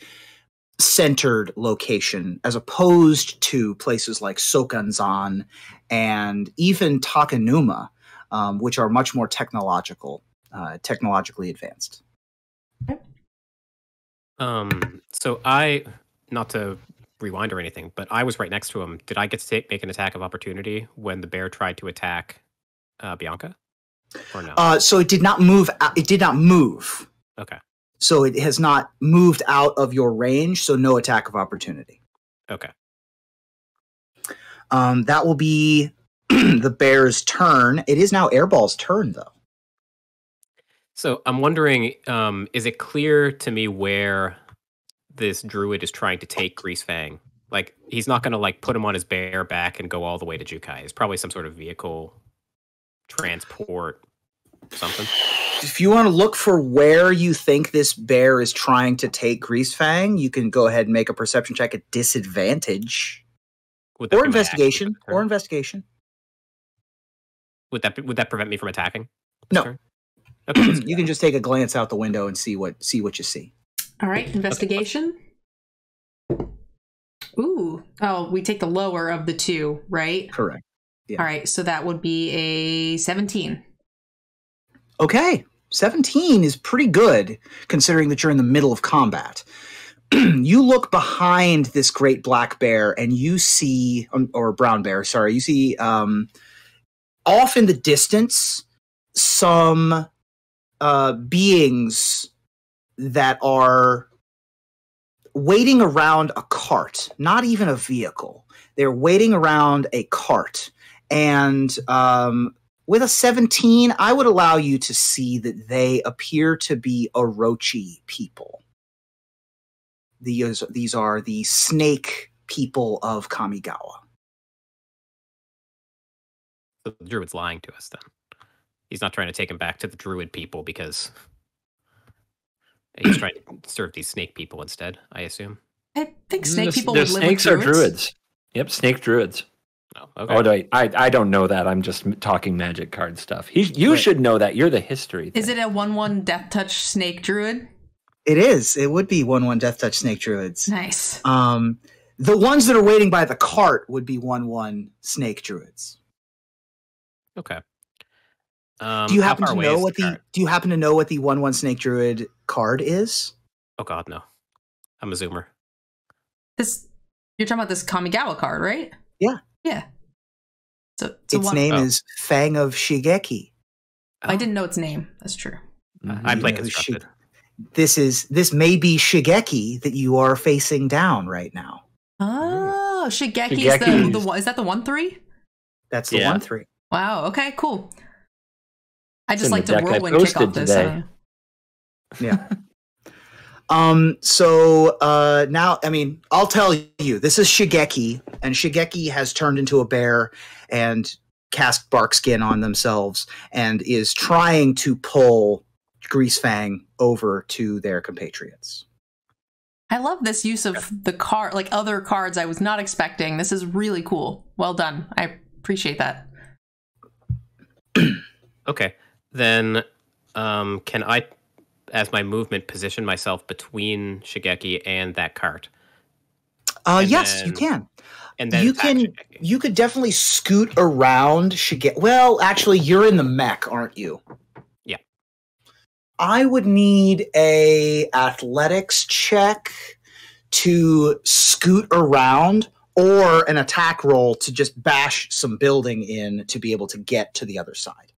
centered location as opposed to places like Sokenzan and even Takanuma, um, which are much more technological, uh, technologically advanced. Um, so I, not to rewind or anything, but I was right next to him. Did I get to take, make an attack of opportunity when the bear tried to attack uh, Bianca, or no? Uh, so it did not move. It did not move. okay, So it has not moved out of your range. So no attack of opportunity. okay. Um, that will be the bear's turn. It is now Airball's turn, though. So I'm wondering, um, is it clear to me where this druid is trying to take Greasefang? Like, he's not going to like put him on his bear back and go all the way to Jukai. It's probably some sort of vehicle transport, something. If you want to look for where you think this bear is trying to take Greasefang, you can go ahead and make a perception check at disadvantage. Would that Or be my action investigation. Or investigation. would that would that prevent me from attacking? No. Okay, you can just take a glance out the window and see what see what you see. All right, investigation. Ooh. Oh, we take the lower of the two, right? Correct. Yeah. All right, so that would be a 17. Okay. 17 is pretty good considering that you're in the middle of combat. you look behind this great black bear and you see um, or brown bear, sorry, you see um off in the distance some uh beings that are waiting around a cart, not even a vehicle. They're waiting around a cart. And um, with a 17, I would allow you to see that they appear to be Orochi people. These, these are the snake people of Kamigawa. So the druid's lying to us then. He's not trying to take him back to the druid people because he's trying to serve these snake people instead, I assume. I think mm, snake people the would live snakes with are druids. druids. Yep, snake druids. Oh, okay. Oh, wait, I I don't know that. I'm just talking magic card stuff. He, you Right. should know that. You're the history. Is thing. it a one-one death touch snake druid? It is. It would be 1 1 Death Touch Snake Druids. Nice. Um, the ones that are waiting by the cart would be 1 1 Snake Druids. okay. Um, do you happen to know what the cart? do you happen to know what the 1 1 Snake Druid card is? Oh god, no. I'm a zoomer. This you're talking about this Kamigawa card, right? Yeah. Yeah. So, so its one, name oh. is Fang of Shigeki. I oh. didn't know its name. That's true. I You play know. Shi- this is this may be Shigeki that you are facing down right now. Oh, Shigeki is the, the one. Is that the one three? That's the Yeah. one three. Wow. Okay. Cool. I just like the to deck I whirlwind kick off posted this. today. Yeah. um. So uh, now, I mean, I'll tell you, this is Shigeki, and Shigeki has turned into a bear and cast bark skin on themselves, and is trying to pull Greasefang over to their compatriots. I love this use of the card, like other cards I was not expecting. This is really cool. Well done. I appreciate that. Okay. Then um can I as my movement position myself between Shigeki and that cart? Uh, And yes, you can. And then You can- Shigeki. You could definitely scoot around Shigeki. Well, actually, you're in the mech, aren't you? Yeah. I would need a athletics check to scoot around or an attack roll to just bash some building in to be able to get to the other side.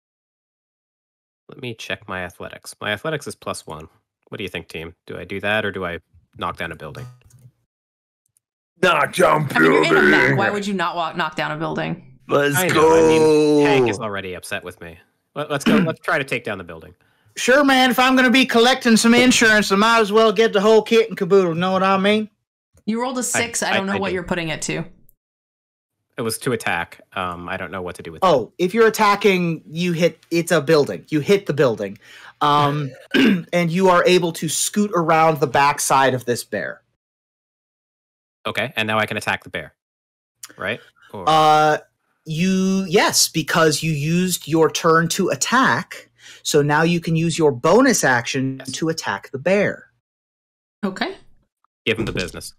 Let me check my athletics. My athletics is plus one. What do you think, team? Do I do that or do I knock down a building? Knock down I mean, you're in a building. mech. Why would you not walk, knock down a building? Let's I know, go. I mean, Hank is already upset with me. Let, let's go. let's try to take down the building. Sure, man. If I'm going to be collecting some insurance, I might as well get the whole kit and caboodle. Know what I mean? You rolled a six. I, I- don't know I what do. you're putting it to. It was to attack. Um, I don't know what to do with that. Oh, if you're attacking, you hit. It's a building. You hit the building, um, and you are able to scoot around the backside of this bear. Okay, and now I can attack the bear, right? Or, Uh, you yes, because you used your turn to attack. So now you can use your bonus action Yes. to attack the bear. Okay. give him the business.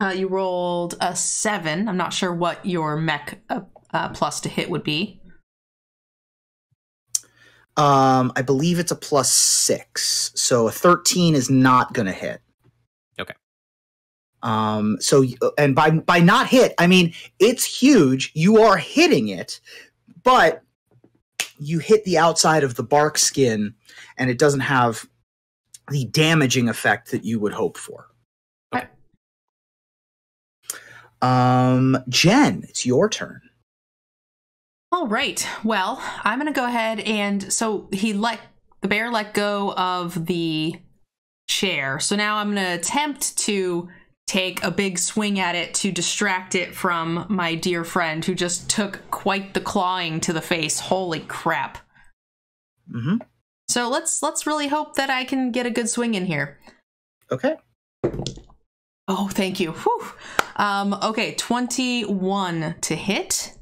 Uh, you rolled a seven. I'm not sure what your mech uh, uh, plus to hit would be. Um, I believe it's a plus six, so a thirteen is not going to hit. Okay. Um. So, and by by not hit, I mean it's huge. You are hitting it, but you hit the outside of the bark skin, and it doesn't have the damaging effect that you would hope for. Okay. Um, Jen, it's your turn. All right. Well, I'm going to go ahead and so he let the bear let go of the chair. So now I'm going to attempt to take a big swing at it to distract it from my dear friend who just took quite the clawing to the face. Holy crap. hmm So let's let's really hope that I can get a good swing in here. Okay. Oh, thank you. Whew. Um okay, 21 to hit.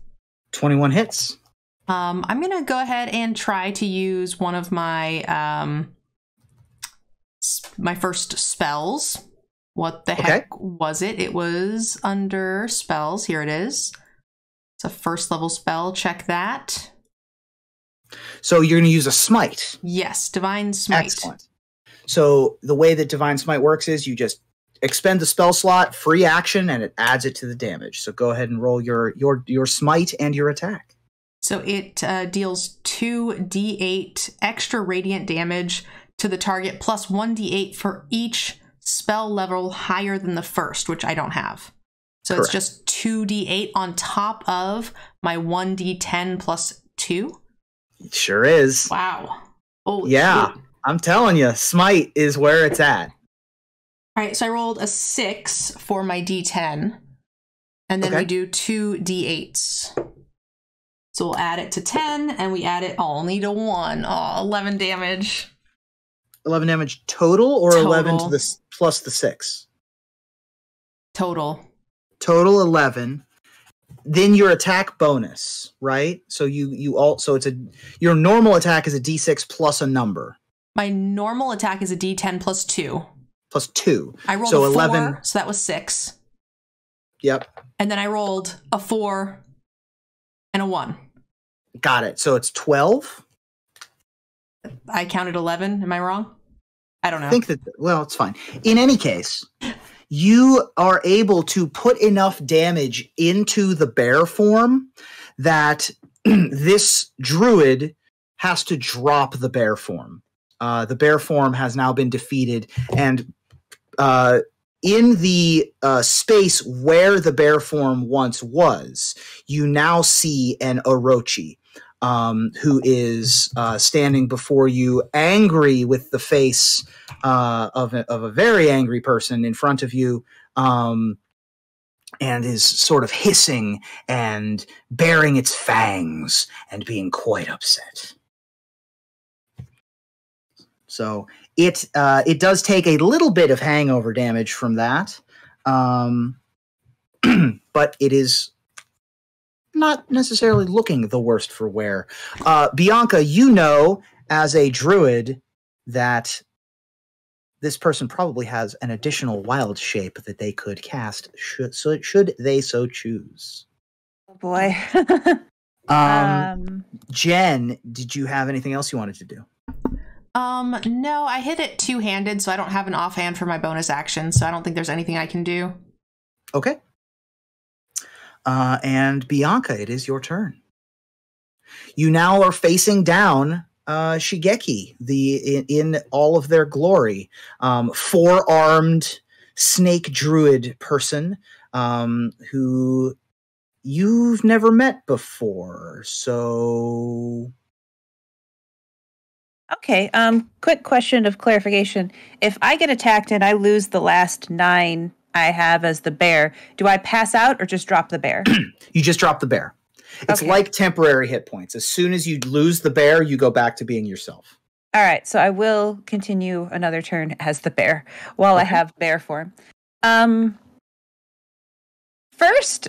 Twenty-one hits. Um, I'm gonna go ahead and try to use one of my um my first spells. What the Okay. heck was it? It was under spells. Here it is. It's a first level spell. Check that. So you're going to use a smite. Yes, divine smite. Excellent. So the way that divine smite works is you just expend the spell slot, free action, and it adds it to the damage. So go ahead and roll your your your smite and your attack. So it uh, deals two d8 extra radiant damage to the target, plus one d8 for each spell level higher than the first, which I don't have. So Correct. it's just 2d8 on top of my 1d10 plus 2. It sure is. Wow. Oh, Yeah. I'm telling you, smite is where it's at. All right, so I rolled a 6 for my d10. And then we do two d8s. So we'll add it to 10 and we add it only to 1. Oh, 11 damage. 11 damage total or 11 to Total. the plus the 6? Total. Total 11. Then your attack bonus, right? So you you all so it's a your normal attack is a d6 plus a number My normal attack is a d10 plus 2. Plus 2. I rolled So a 4, 11 so that was 6. Yep. And then I rolled a 4 and a 1. Got it. So it's 12. I counted 11. Am I wrong? I don't know. I think that well, it's fine. In any case, you are able to put enough damage into the bear form that this druid has to drop the bear form. Uh, the bear form has now been defeated, and uh, in the uh, space where the bear form once was, you now see an Orochi. Um, who is uh, standing before you, angry with the face uh, of, a, of a very angry person in front of you, um, and is sort of hissing and baring its fangs and being quite upset. So it uh, it does take a little bit of hangover damage from that, um, but it is not necessarily looking the worst for wear. Uh, Bianca, you know as a druid that this person probably has an additional wild shape that they could cast should so should they so choose. Oh boy. Um, um, Jen, did you have anything else you wanted to do? Um, no, I hit it two handed, so I don't have an offhand for my bonus action, so I don't think there's anything I can do. Okay. Uh, and Bianca, it is your turn. You now are facing down uh, Shigeki, the in, in all of their glory, um, four armed snake druid person um, who you've never met before. So okay. Um, quick question of clarification. If I get attacked and I lose the last nine I have as the bear, do I pass out or just drop the bear? you just drop the bear. It's Okay. like temporary hit points. As soon as you lose the bear, you go back to being yourself. All right, so I will continue another turn as the bear while I have bear form. Um first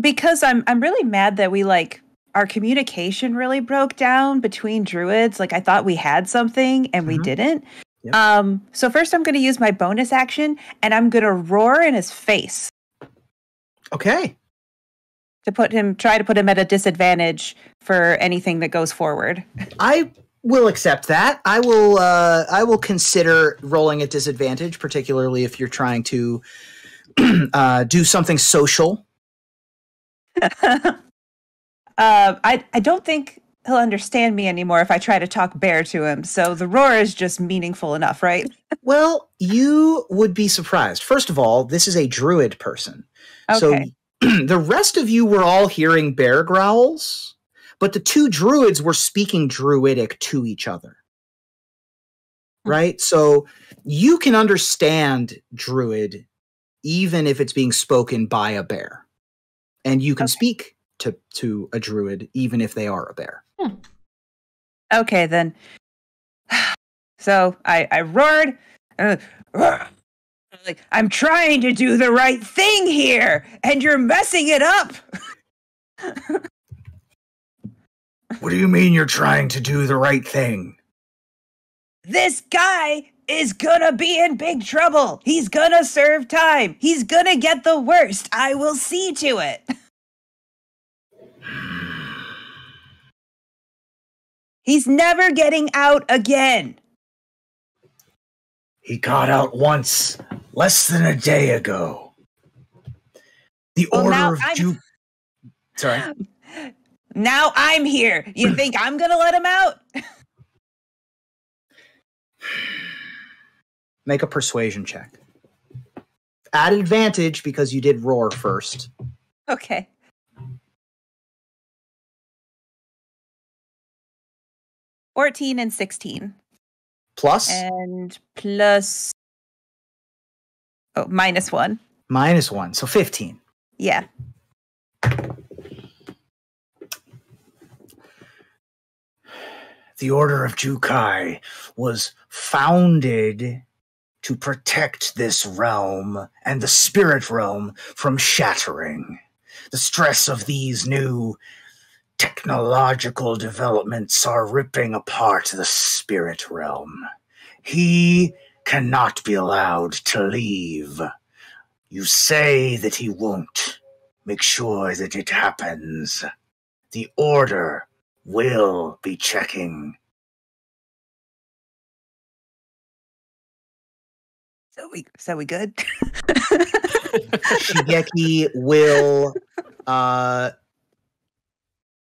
because I'm I'm really mad that we like our communication really broke down between druids. Like I thought we had something and we Mhm. didn't. Yep. Um so first I'm going to use my bonus action and I'm going to roar in his face Okay. to put him try to put him at a disadvantage for anything that goes forward. I will accept that. I will. Uh, I will consider rolling at disadvantage, particularly if you're trying to uh, do something social. uh, I I don't think he'll understand me anymore if I try to talk bear to him. So the roar is just meaningful enough, right? Well, you would be surprised. First of all, this is a druid person, Okay. so the rest of you were all hearing bear growls, but the two druids were speaking druidic to each other. Hmm. Right? So you can understand druid even if it's being spoken by a bear. And you can Okay. speak to to a druid even if they are a bear. Okay then. So I I roared. uh, like I'm trying to do the right thing here, and you're messing it up. What do you mean you're trying to do the right thing? This guy is gonna be in big trouble. He's gonna serve time. He's gonna get the worst. I will see to it. He's never getting out again. He got out once, less than a day ago. The Well, order of Ju- Sorry. Now I'm here. You think I'm gonna let him out? Make a persuasion check. At advantage because you did roar first. Okay. Fourteen and sixteen, Plus, and plus oh minus one. minus one, so 15. Yeah. The Order of Jukai was founded to protect this realm and the spirit realm from shattering. The stress of these new technological developments are ripping apart the spirit realm. He cannot be allowed to leave. You say that he won't. Make sure that it happens. The Order will be checking. So we so we good. Shigeki will uh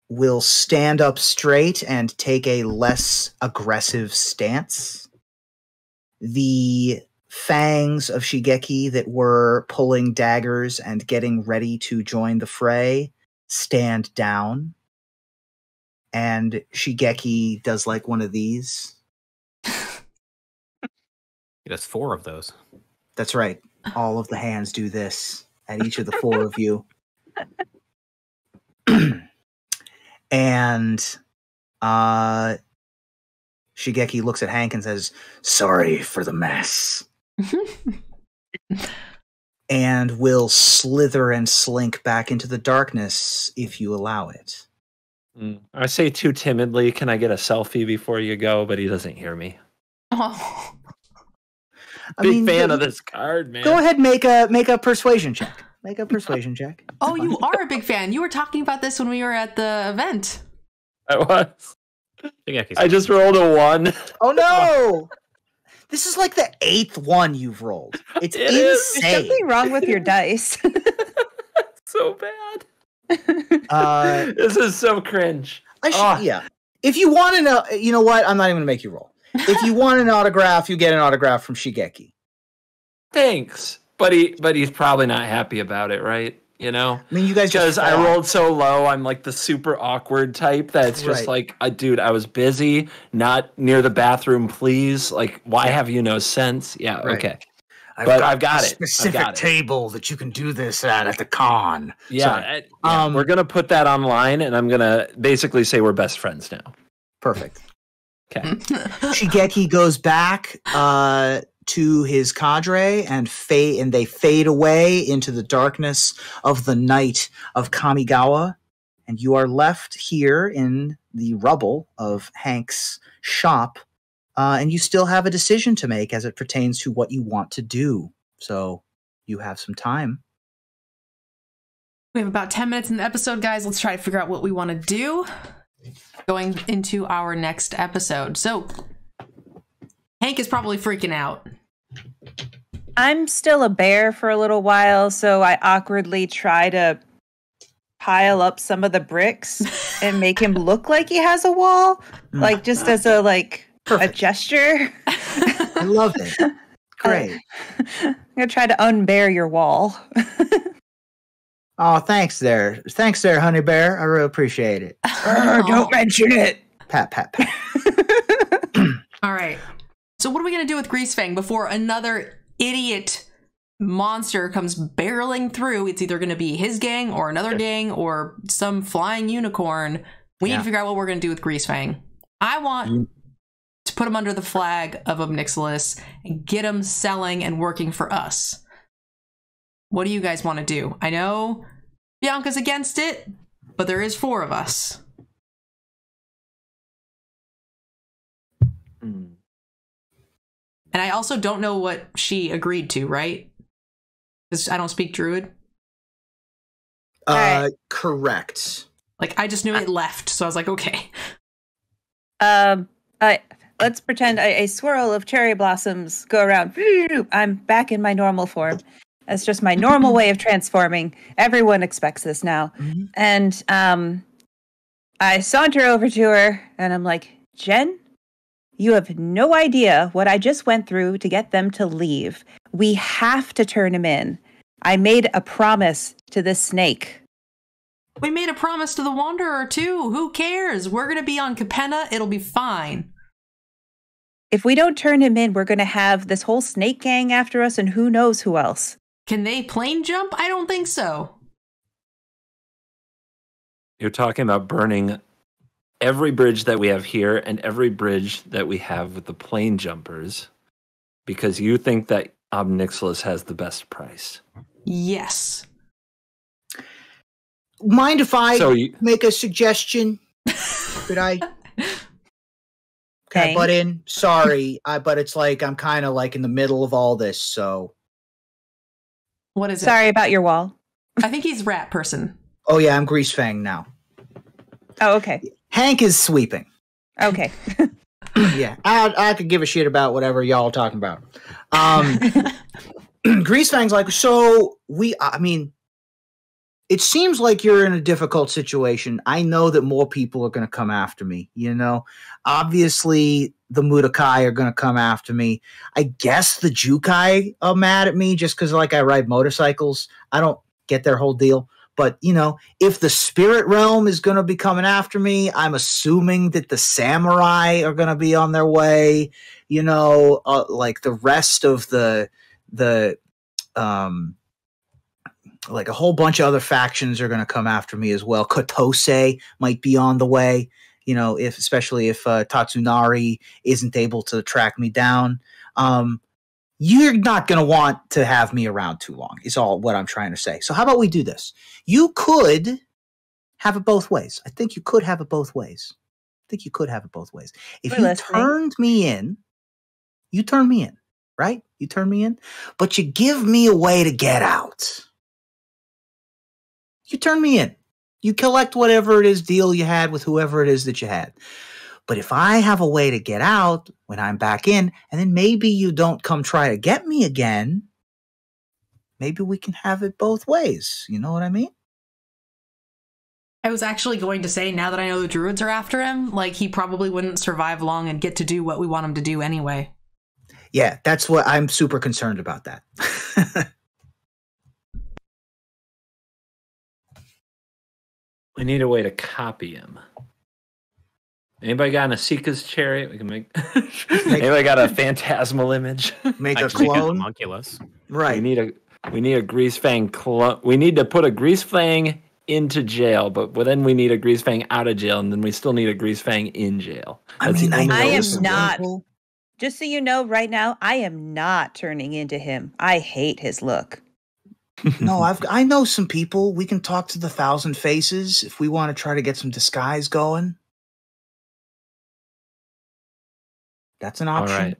will stand up straight and take a less aggressive stance. The fangs of Shigeki that were pulling daggers and getting ready to join the fray stand down. And Shigeki does like one of these. He does four of those. That's right. All of the hands do this at each of the four of you. and uh Shigeki looks at Hank and says, Sorry for the mess. and will slither and slink back into the darkness if you allow it. Mm. I say too timidly, can I get a selfie before you go? But he doesn't hear me. oh. I Big mean, fan go- of this card, man. Go ahead, make a make a persuasion check. Make a persuasion check. oh, you are a big fan. You were talking about this when we were at the event. I was. Shigeki's I just rolled a one. Oh no! This is like the eighth one you've rolled. It's It is. There's insane. something wrong with your dice. so bad. Uh, This is so cringe. I should, Ah. yeah. If you want to know, you know what? I'm not even going to make you roll. If you want an autograph, you get an autograph from Shigeki. Thanks. But he but he's probably not happy about it, right? You know? I mean, you guys just Because I rolled so low, I'm like the super awkward type that's just Right. like, uh, dude, I was busy, not near the bathroom, please. Like, why have you no sense? Yeah, Right. okay. But I've got a it. Specific got it. table that you can do this at at the con. Yeah, Sorry. I- yeah, Um, we're gonna put that online, and I'm gonna basically say we're best friends now. Perfect. Okay. Shigeki goes back uh, to his cadre and fade, and they fade away into the darkness of the night of Kamigawa, and you are left here in the rubble of Hank's shop, uh, and you still have a decision to make as it pertains to what you want to do. So you have some time. We have about 10 minutes in the episode, guys. Let's try to figure out what we want to do going into our next episode. So, Hank is probably freaking out. I'm still a bear for a little while, so I awkwardly try to pile up some of the bricks and make him look like he has a wall, Mm. like just as a like a gesture. I love it. Great. I'm gonna try to unbear your wall. Oh, thanks there. Thanks there, Honey Bear. I really appreciate it. Arr, don't mention it. Pat, pat, pat. All right. So, what are we going to do with Greasefang before another idiot monster comes barreling through? It's either going to be his gang or another gang or some flying unicorn. We need to figure out what we're going to do with Greasefang. I want You- to put him under the flag of Ob Nixilis and get him selling and working for us. What do you guys want to do? I know Bianca's against it, but there is four of us. Mm. And I also don't know what she agreed to, right? Because I don't speak Druid. Uh, Alright. correct. Like I just knew it left, so I was like, okay. Um, I let's pretend a, a swirl of cherry blossoms go around. I'm back in my normal form. That's just my normal way of transforming. Everyone expects this now. Mhm. And um, I saunter over to her and I'm like, Jen, You have no idea what I just went through to get them to leave. We have to turn him in. I made a promise to this snake. We made a promise to the Wanderer too. Who cares? We're gonna be on Capenna. It'll be fine. If we don't turn him in, we're going to have this whole snake gang after us and who knows who else. Can they plane jump? I don't think so. You're talking about burning every bridge that we have here and every bridge that we have with the plane jumpers because you think that Ob Nixilis has the best price. Yes. Mind if I So you, make a suggestion? Could I? Can I Okay. butt in? Sorry, I, but it's like I'm kind of like in the middle of all this, so. What is it? Sorry about your wall. I think he's rat person. Oh yeah, I'm Greasefang now. Oh, okay. Hank is sweeping. Okay. yeah, I I could give a shit about whatever y'all talking about. Um, Greasefang's like, so we. I mean, it seems like you're in a difficult situation. I know that more people are going to come after me. You know, obviously the Mudokai are going to come after me. I guess the Jukai are mad at me just because, like, I ride motorcycles. I don't get their whole deal. But you know, if the spirit realm is going to be coming after me, I'm assuming that the samurai are going to be on their way. You know, uh, like the rest of the the um like a whole bunch of other factions are going to come after me as well. Kotose might be on the way. You know, if especially if uh, Tatsunari isn't able to track me down. Um, you're not going to want to have me around too long is all what i'm trying to say. So how about we do this? You could have it both ways. I think you could have it both ways. I think you could have it both ways. If We're you listening. turned me in you turn me in right? You turn me in but you give me a way to get out. You turn me in. You collect whatever it is deal you had with whoever it is that you had but if I have a way to get out when I'm back in, and then maybe you don't come try to get me again, maybe we can have it both ways. You know what I mean? I was actually going to say, now that I know the druids are after him, like he probably wouldn't survive long and get to do what we want him to do anyway. Yeah, that's what I'm super concerned about that. we need a way to copy him. Anybody got an Esika's chariot? We can make. Anybody got a phantasmal image? Make a can make clone. homunculus. We Right. need a we need a Greasefang clone. We need to put a Greasefang into jail, but then we need a Greasefang out of jail, and then we still need a Greasefang in jail. I That's the mean, I, know I am not. people- Just so you know, right now, I am not turning into him. I hate his look. No, I've I know some people. We can talk to the thousand faces if we want to try to get some disguise going. That's an option. right.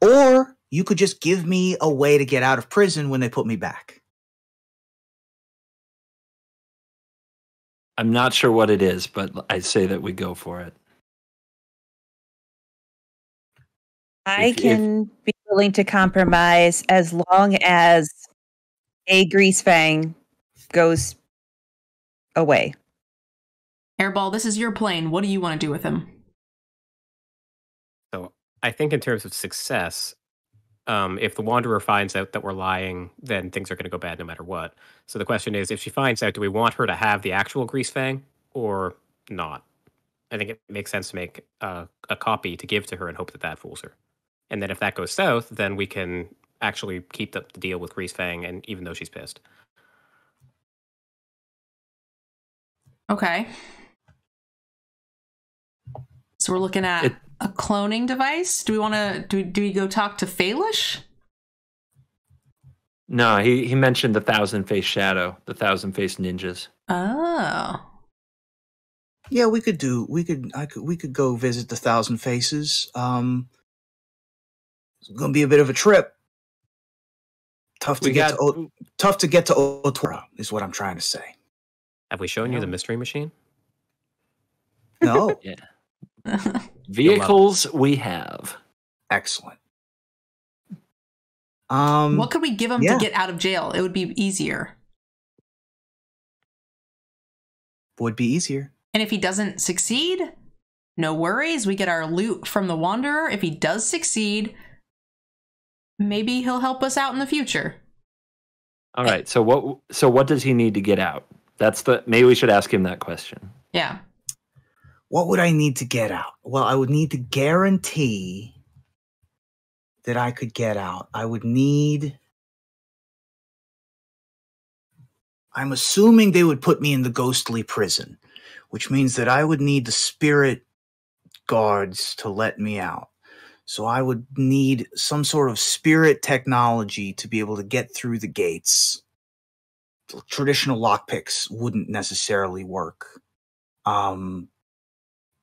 Or you could just give me a way to get out of prison when they put me back. I'm not sure what it is, but I say that we go for it. I If- if- can be willing to compromise as long as a Greasefang goes away. Airball, this is your plane. What do you want to do with him? I think in terms of success, um, if the Wanderer finds out that we're lying, then things are going to go bad no matter what. So the question is, if she finds out, do we want her to have the actual Greasefang or not? I think it makes sense to make uh, a copy to give to her and hope that that fools her. And then if that goes south, then we can actually keep the, the deal with Greasefang, and even though she's pissed. Okay. So we're looking at It- a cloning device. Do we want to do? Do we go talk to Phalish? No, he, he mentioned the thousand face shadow, the thousand face ninjas. Oh, Yeah, we could do. We could. I could. We could go visit the Thousand Faces. Um, it's gonna be a bit of a trip. Tough to We get got to. O- tough to get to Otora is what I'm trying to say. Have we shown you the mystery machine? No, vehicles we have. excellent. Um, what could we give him yeah. to get out of jail? It would be easier. would be easier. And if he doesn't succeed, no worries. We get our loot from the Wanderer. If he does succeed, maybe he'll help us out in the future. All right. So what? So what does he need to get out? That's the. Maybe we should ask him that question. Yeah. What would I need to get out? Well, I would need to guarantee that I could get out. I would need. I'm assuming they would put me in the ghostly prison, which means that I would need the spirit guards to let me out. So I would need some sort of spirit technology to be able to get through the gates. Traditional lockpicks wouldn't necessarily work. Um,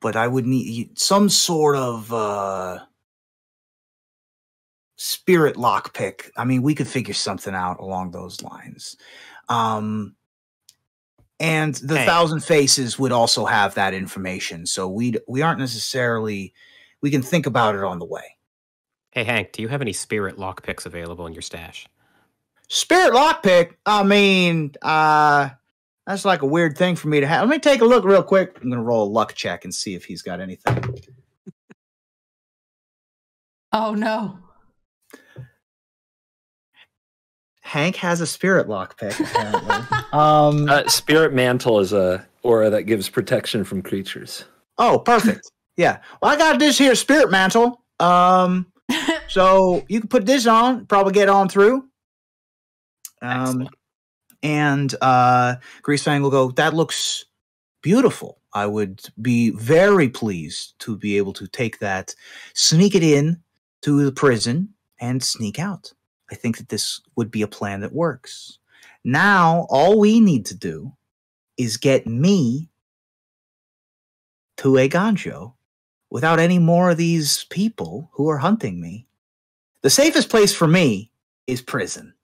but I would need some sort of uh, spirit lockpick. I mean, we could figure something out along those lines. Um, and the Hey. thousand faces would also have that information, so we we aren't necessarily we can think about it on the way. Hey Hank, do you have any spirit lockpicks available in your stash? Spirit lockpick. I mean, uh, that's like a weird thing for me to have. Let me take a look real quick. I'm gonna roll a luck check and see if he's got anything. Oh no. Hank has a spirit lockpick. Apparently. um. Uh, Spirit mantle is a aura that gives protection from creatures. oh, perfect. Yeah. Well, I got this here spirit mantle. Um. So you can put this on. Probably get on through. Um. And uh Greasefang will go, that looks beautiful. I would be very pleased to be able to take that, sneak it in to the prison, and sneak out. I think that this would be a plan that works. Now, all we need to do is get me to Eiganjo without any more of these people who are hunting me. The safest place for me is prison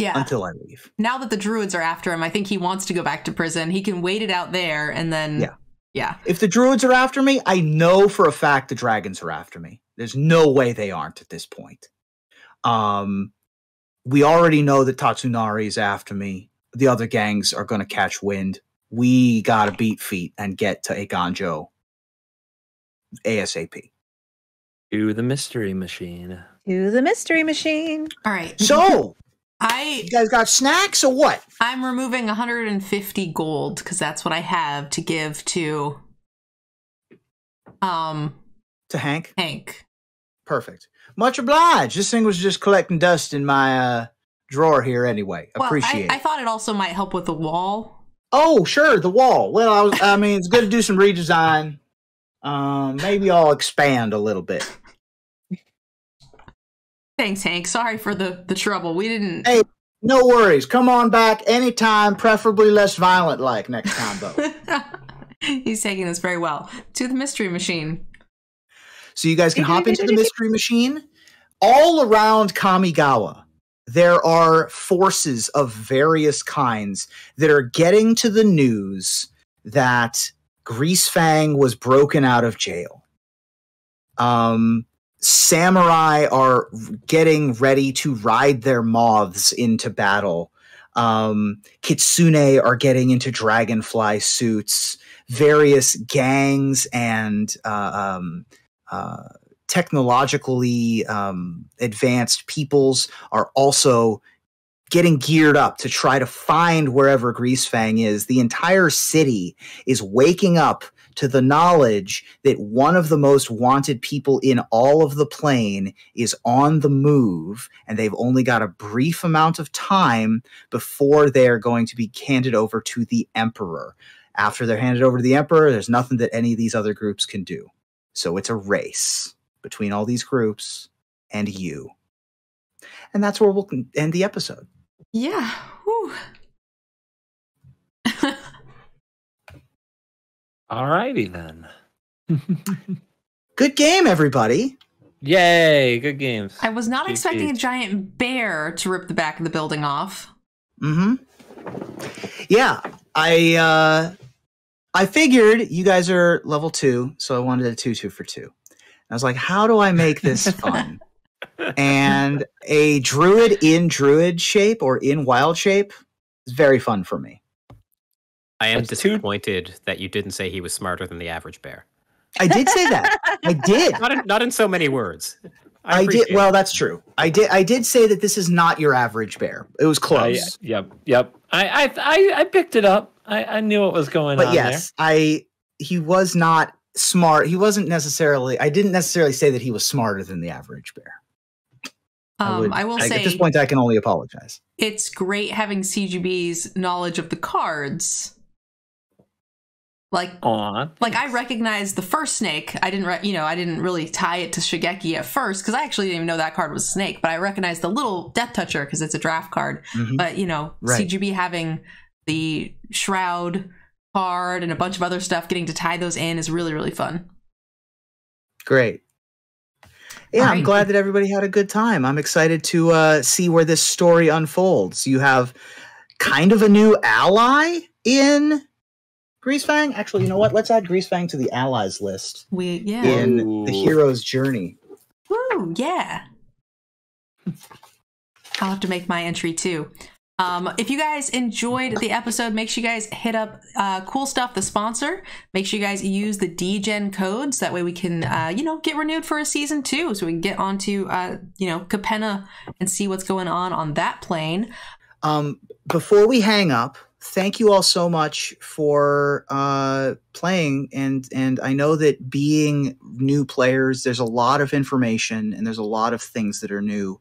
Yeah. until I leave. now that the druids are after him, I think he wants to go back to prison. He can wait it out there and then Yeah. Yeah. If the druids are after me, I know for a fact the dragons are after me. There's no way they aren't at this point. Um, we already know that Tatsunari is after me. The other gangs are going to catch wind. We got to beat feet and get to Eiganjo ASAP. To the mystery machine. To the mystery machine. All right. So, I you guys got snacks or what? I'm removing 150 gold because that's what I have to give to um To Hank? Hank. Perfect. Much obliged. This thing was just collecting dust in my uh, drawer here anyway. Well, Appreciate I, it. I thought it also might help with the wall. Oh, sure, the wall. Well, I was I mean, it's good to do some redesign. Um, maybe I'll expand a little bit. Thanks, Hank. Sorry for the the trouble. We didn't. Hey. No worries. Come on back anytime, preferably less violent like next time though. He's taking this very well. To the mystery machine. so you guys can hop into the mystery machine. All around Kamigawa, there are forces of various kinds that are getting to the news that Greasefang was broken out of jail. Um, samurai are getting ready to ride their moths into battle. Um, Kitsune are getting into dragonfly suits. Various gangs and uh, um, uh, technologically um, advanced peoples are also getting geared up to try to find wherever Greasefang is. The entire city is waking up to the knowledge that one of the most wanted people in all of the plane is on the move, and they've only got a brief amount of time before they're going to be handed over to the Emperor. After they're handed over to the Emperor, there's nothing that any of these other groups can do. So it's a race between all these groups and you. And that's where we'll end the episode. Yeah. Whew. All righty then. Good game, everybody. Yay! Good games. I was not GG. expecting a giant bear to rip the back of the building off. Mm-hmm. Yeah, I uh, I figured you guys are level two, so I wanted a two two for two. I was like, how do I make this fun? and a druid in druid shape or in wild shape is very fun for me. I am That's two- disappointed that you didn't say he was smarter than the average bear. I did say that. I did. Not in, not in so many words. I, I did. appreciate Well, it. that's true. I did. I did say that this is not your average bear. It was I- close, yep, yep. I, I, I, I picked it up. I, I knew what was going but on But yes, I. He was not smart. He wasn't necessarily. I didn't necessarily say that he was smarter than the average bear. Um, would- I will say at this point, I can only apologize. it's great having CGB's knowledge of the cards. Like there. Aw, like I recognized the first snake. I didn't, re- you know, I didn't really tie it to Shigeki at first because I actually didn't even know that card was a snake. But I recognized the little Death Toucher because it's a draft card. Mhm. But you know, Right. CGB having the Shroud card and a bunch of other stuff, getting to tie those in is really really fun. Great. Yeah, I'm glad that everybody had a good time. I'm excited to uh, see where this story unfolds. You have kind of a new ally in Greasefang. Actually, you know what? Let's add Greasefang to the allies list We yeah. in the Hero's Journal. Woo, yeah. I'll have to make my entry too. Um, if you guys enjoyed the episode, make sure you guys hit up uh, Cool Stuff, the sponsor. Make sure you guys use the Degen codes. That way we can, uh, you know, get renewed for a season two. So we can get onto, uh, you know, Capenna and see what's going on on that plane. Um, before we hang up, thank you all so much for uh, playing. And and I know that being new players, there's a lot of information and there's a lot of things that are new.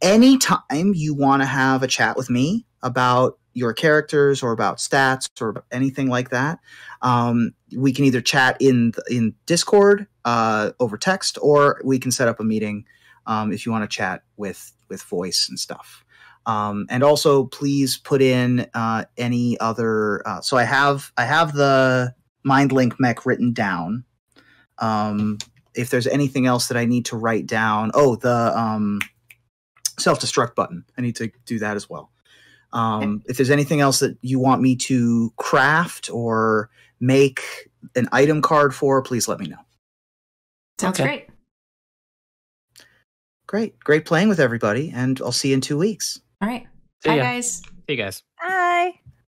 Anytime you want to have a chat with me about your characters or about stats or anything like that, um, we can either chat in in Discord uh, over text, or we can set up a meeting um, if you want to chat with with voice and stuff. Um, and also, please put in uh, any other. Uh, so I have I have the mind link mech written down. Um, if there's anything else that I need to write down, oh, the um, self destruct button. I need to do that as well. Um, if there's anything else that you want me to craft or make an item card for, please let me know. Sounds Okay. great. Great, great playing with everybody, and I'll see you in two weeks. All right. See Bye, ya. guys. See you guys. Bye.